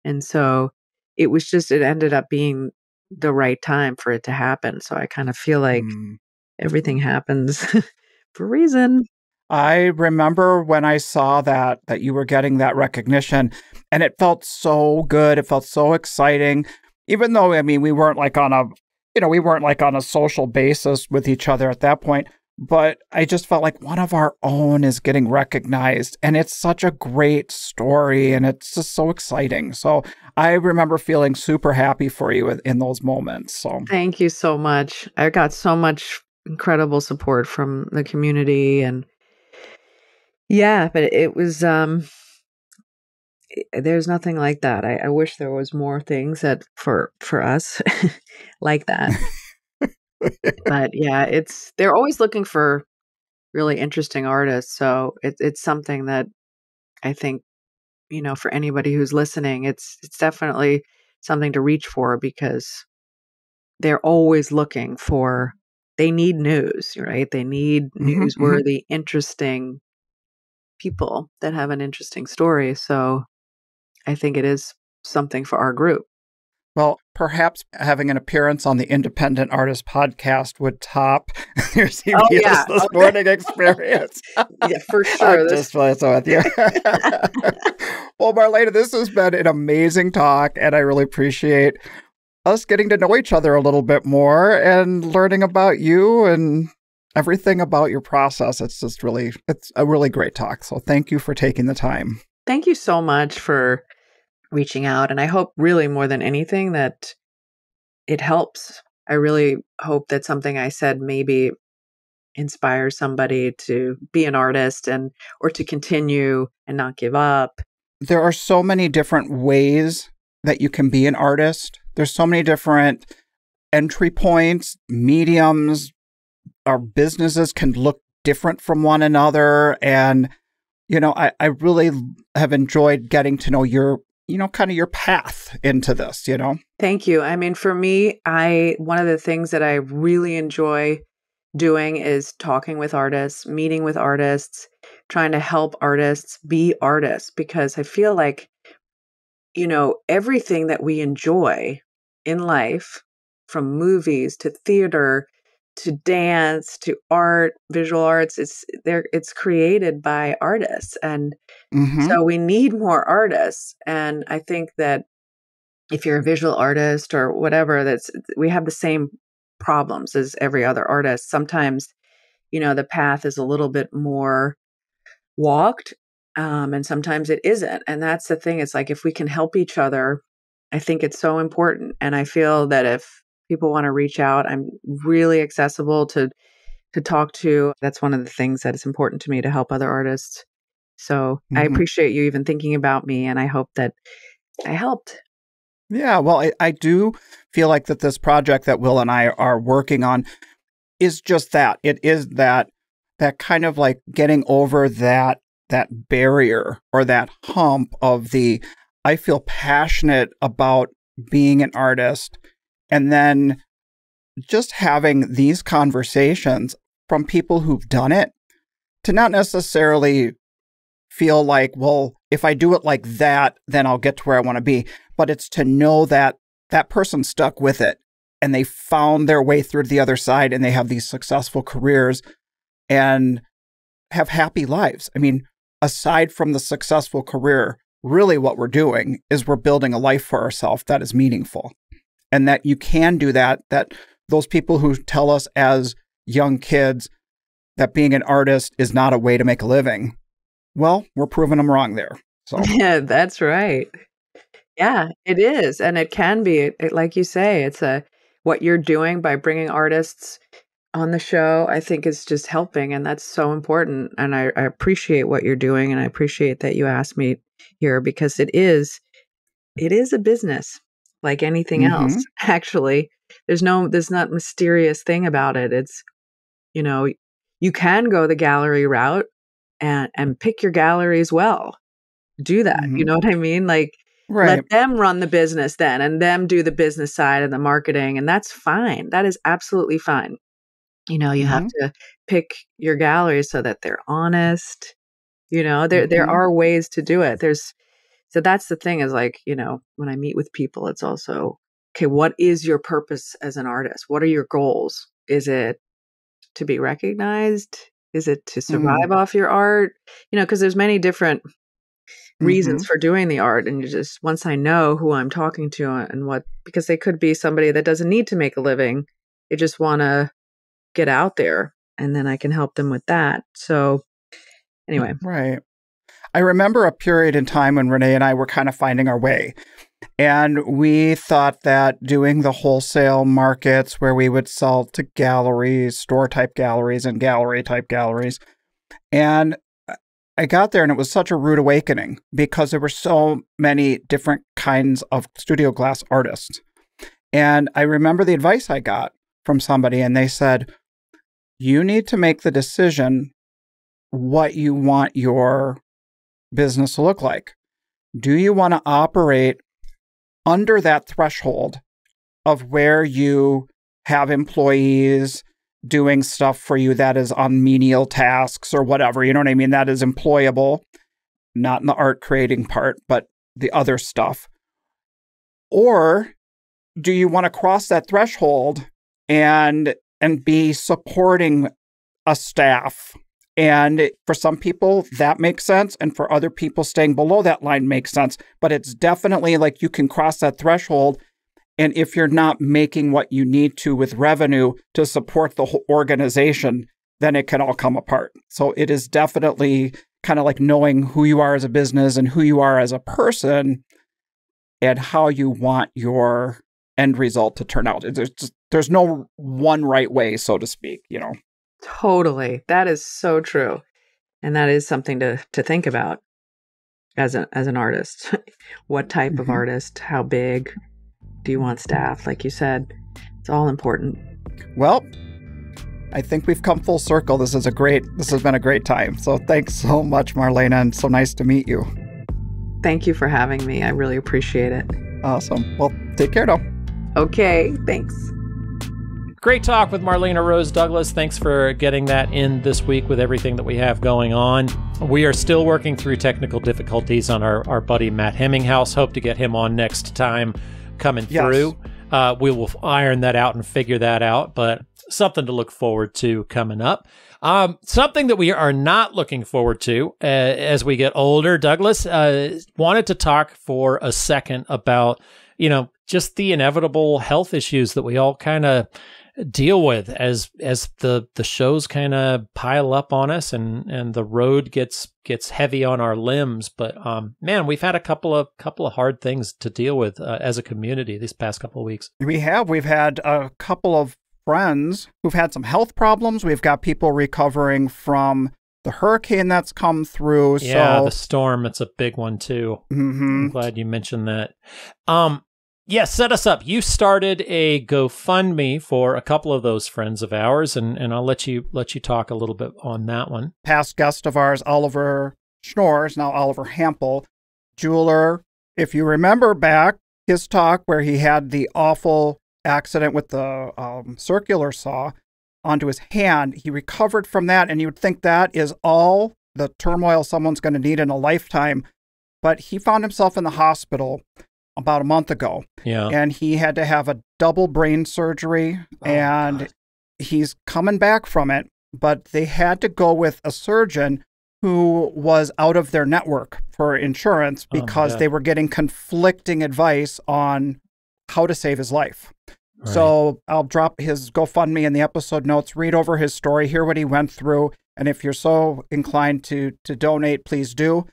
And so it was just it ended up being the right time for it to happen. So I kind of feel like Mm. everything happens for a reason. I remember when I saw that that you were getting that recognition and it felt so good. It felt so exciting. Even though I mean we weren't like on a you know, we weren't like on a social basis with each other at that point, but I just felt like one of our own is getting recognized and it's such a great story and it's just so exciting. So I remember feeling super happy for you in- those moments. So Thank you so much. I got so much incredible support from the community and yeah, but it was um there's nothing like that. I, I wish there was more things that for for us like that. but yeah, it's they're always looking for really interesting artists. So it's it's something that I think, you know, for anybody who's listening, it's it's definitely something to reach for because they're always looking for they need news, right? They need Mhm, mhm. newsworthy, interesting people that have an interesting story. So I think it is something for our group. Well, perhaps having an appearance on the Independent Artist podcast would top your CBS Oh, yeah. this Okay. morning experience. Yeah, for I'm sure. This- just messing with you. well, Marlene, this has been an amazing talk, and I really appreciate us getting to know each other a little bit more and learning about you and everything about your process. It's just really, it's a really great talk. So thank you for taking the time. thank you so much for reaching out. And I hope, really, more than anything, that it helps. I really hope that something I said maybe inspires somebody to be an artist and or to continue and not give up. There are so many different ways that you can be an artist. There's so many different entry points, mediums, our businesses can look different from one another. And, you know, I, I really have enjoyed getting to know your, you know, kind of your path into this, you know? Thank you. I mean, for me, I, one of the things that I really enjoy doing is talking with artists, meeting with artists, trying to help artists be artists because I feel like, you know, everything that we enjoy in life, from movies to theater to dance to art visual arts it's there it's created by artists and mm-hmm. so we need more artists and i think that if you're a visual artist or whatever that's we have the same problems as every other artist sometimes you know the path is a little bit more walked um, and sometimes it isn't and that's the thing it's like if we can help each other i think it's so important and i feel that if people want to reach out, I'm really accessible to to talk to. That's one of the things that is important to me to help other artists. So mm-hmm. I appreciate you even thinking about me, and I hope that I helped. Yeah, well, I, I do feel like that this project that Will and I are working on is just that. It is that that kind of like getting over that that barrier or that hump of the I feel passionate about being an artist and then just having these conversations from people who've done it to not necessarily feel like, well, if I do it like that, then I'll get to where I want to be. But it's to know that that person stuck with it and they found their way through to the other side and they have these successful careers and have happy lives. I mean, aside from the successful career, really what we're doing is we're building a life for ourselves that is meaningful and that you can do that. That those people who tell us as young kids that being an artist is not a way to make a living, well, we're proving them wrong there. So yeah, that's right. Yeah, it is, and it can be. It, like you say, it's a what you're doing by bringing artists on the show. I think is just helping, and that's so important. And I, I appreciate what you're doing, and I appreciate that you asked me here because it is, it is a business like anything mm-hmm. else actually there's no there's not mysterious thing about it it's you know you can go the gallery route and and pick your galleries well do that mm-hmm. you know what i mean like right. let them run the business then and them do the business side and the marketing and that's fine that is absolutely fine you know you mm-hmm. have to pick your galleries so that they're honest you know there there mm-hmm. are ways to do it there's so that's the thing is like, you know, when I meet with people, it's also, okay, what is your purpose as an artist? What are your goals? Is it to be recognized? Is it to mm-hmm. survive mm-hmm. off your art? You know, because there's many different reasons mm-hmm. for doing the art. And you just, once I know who I'm talking to and what, because they could be somebody that doesn't need to make a living, they just want to get out there and then I can help them with that. So, anyway. Right. I remember a period in time when Renee and I were kind of finding our way. And we thought that doing the wholesale markets where we would sell to galleries, store type galleries, and gallery type galleries. And I got there and it was such a rude awakening because there were so many different kinds of studio glass artists. And I remember the advice I got from somebody, and they said, You need to make the decision what you want your business look like? Do you want to operate under that threshold of where you have employees doing stuff for you that is on menial tasks or whatever? You know what I mean? That is employable, not in the art creating part, but the other stuff. Or do you want to cross that threshold and and be supporting a staff and for some people, that makes sense. And for other people, staying below that line makes sense. But it's definitely like you can cross that threshold. And if you're not making what you need to with revenue to support the whole organization, then it can all come apart. So it is definitely kind of like knowing who you are as a business and who you are as a person and how you want your end result to turn out. There's just, there's no one right way, so to speak, you know. Totally. That is so true. And that is something to to think about as a as an artist. what type of Mhm. artist? How big? Do you want staff? Like you said, it's all important. Well, I think we've come full circle. This is a great. This has been a great time. So thanks so much, Marlene, and so nice to meet you. Thank you for having me. I really appreciate it. Awesome. Well, take care now. Okay, thanks. Great talk with Marlene Rose Douglas. Thanks for getting that in this week with everything that we have going on. We are still working through technical difficulties on our, our buddy Matt Hemminghouse. Hope to get him on next time coming Yes. through. Uh, we will iron that out and figure that out, but something to look forward to coming up. Um, something that we are not looking forward to uh, as we get older, Douglas, uh, wanted to talk for a second about, you know, just the inevitable health issues that we all kind of deal with as as the the shows kind of pile up on us and and the road gets gets heavy on our limbs but um man we've had a couple of couple of hard things to deal with uh, as a community these past couple of weeks We have. We've had a couple of friends who've had some health problems. We've got people recovering from the hurricane that's come through. yeah so, the storm it's a big one too Mhm. I'm glad you mentioned that. Um, yeah, set us up. You started a GoFundMe for a couple of those friends of ours, and, and I'll let you let you talk a little bit on that one. past guest of ours, Oliver Schnorrs, now Oliver Hampel, jeweler. If you remember back his talk where he had the awful accident with the um, circular saw onto his hand, he recovered from that, and you would think that is all the turmoil someone's going to need in a lifetime. But he found himself in the hospital about a month ago, Yeah. and he had to have a double brain surgery, Oh, and God. he's coming back from it. But they had to go with a surgeon who was out of their network for insurance Oh, because God. they were getting conflicting advice on how to save his life. Right. So I'll drop his GoFundMe in the episode notes, read over his story, hear what he went through, and if you're so inclined to to donate, please do.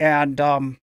And um,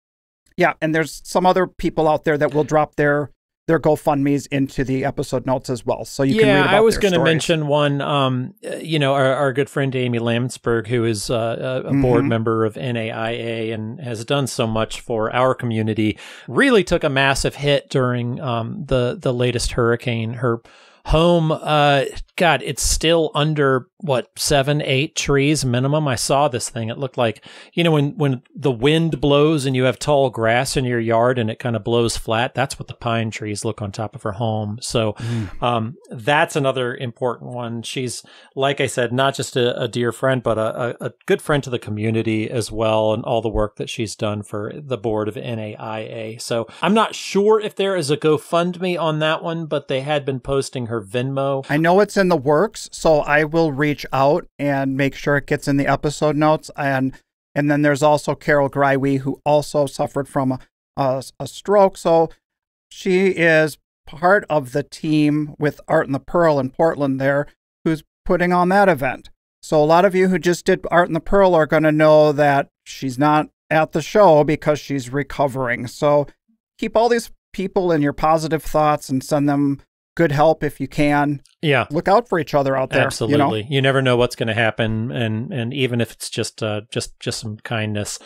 yeah, and there's some other people out there that will drop their their GoFundmes into the episode notes as well, so you can read yeah, I was going to mention one. Um, you know, our, our good friend Amy Lansburg, who is uh, a, a board Mhm. member of NAIA and has done so much for our community, really took a massive hit during um, the the latest hurricane. Her home, uh, God, it's still under what seven, eight trees minimum. I saw this thing. It looked like you know when when the wind blows and you have tall grass in your yard and it kind of blows flat. That's what the pine trees look on top of her home. So um, that's another important one. She's, like I said, not just a, a dear friend, but a, a, a good friend to the community as well, and all the work that she's done for the board of NAIA. So I'm not sure if there is a GoFundMe on that one, but they had been posting her Venmo. I know it's in the works, so I will reach out and make sure it gets in the episode notes. And and then there's also Carol Greiwe, who also suffered from a, a, a stroke. So she is part of the team with Art and the Pearl in Portland there, who's putting on that event. So a lot of you who just did Art and the Pearl are going to know that she's not at the show because she's recovering. So keep all these people in your positive thoughts and send them good help if you can Yeah. look out for each other out there. Absolutely. You You, never know what's going to happen, and and even if it's just uh just just some kindness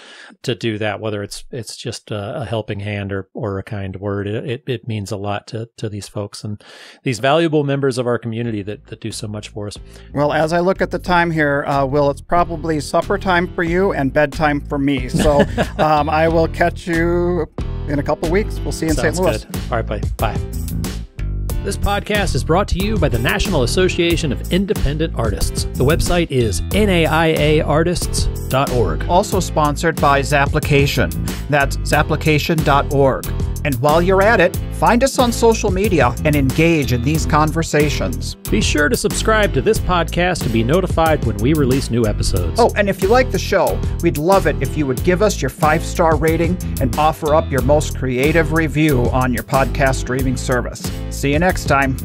to do that, whether it's it's just a, a helping hand or or a kind word, it, it it means a lot to to these folks and these valuable members of our community that that do so much for us. Well, as I look at the time here, uh, Will, it's probably supper time for you and bedtime for me. So um, I will catch you in a couple weeks. We'll see you in Sounds St. Louis. good. All right, bye. Bye. This podcast is brought to you by the National Association of Independent Artists. The website is naiaartists.org. Also sponsored by Zapplication. That's zapplication.org. And while you're at it, find us on social media and engage in these conversations. Be sure to subscribe to this podcast to be notified when we release new episodes. Oh, and if you like the show, we'd love it if you would give us your five star rating and offer up your most creative review on your podcast streaming service. See you next time.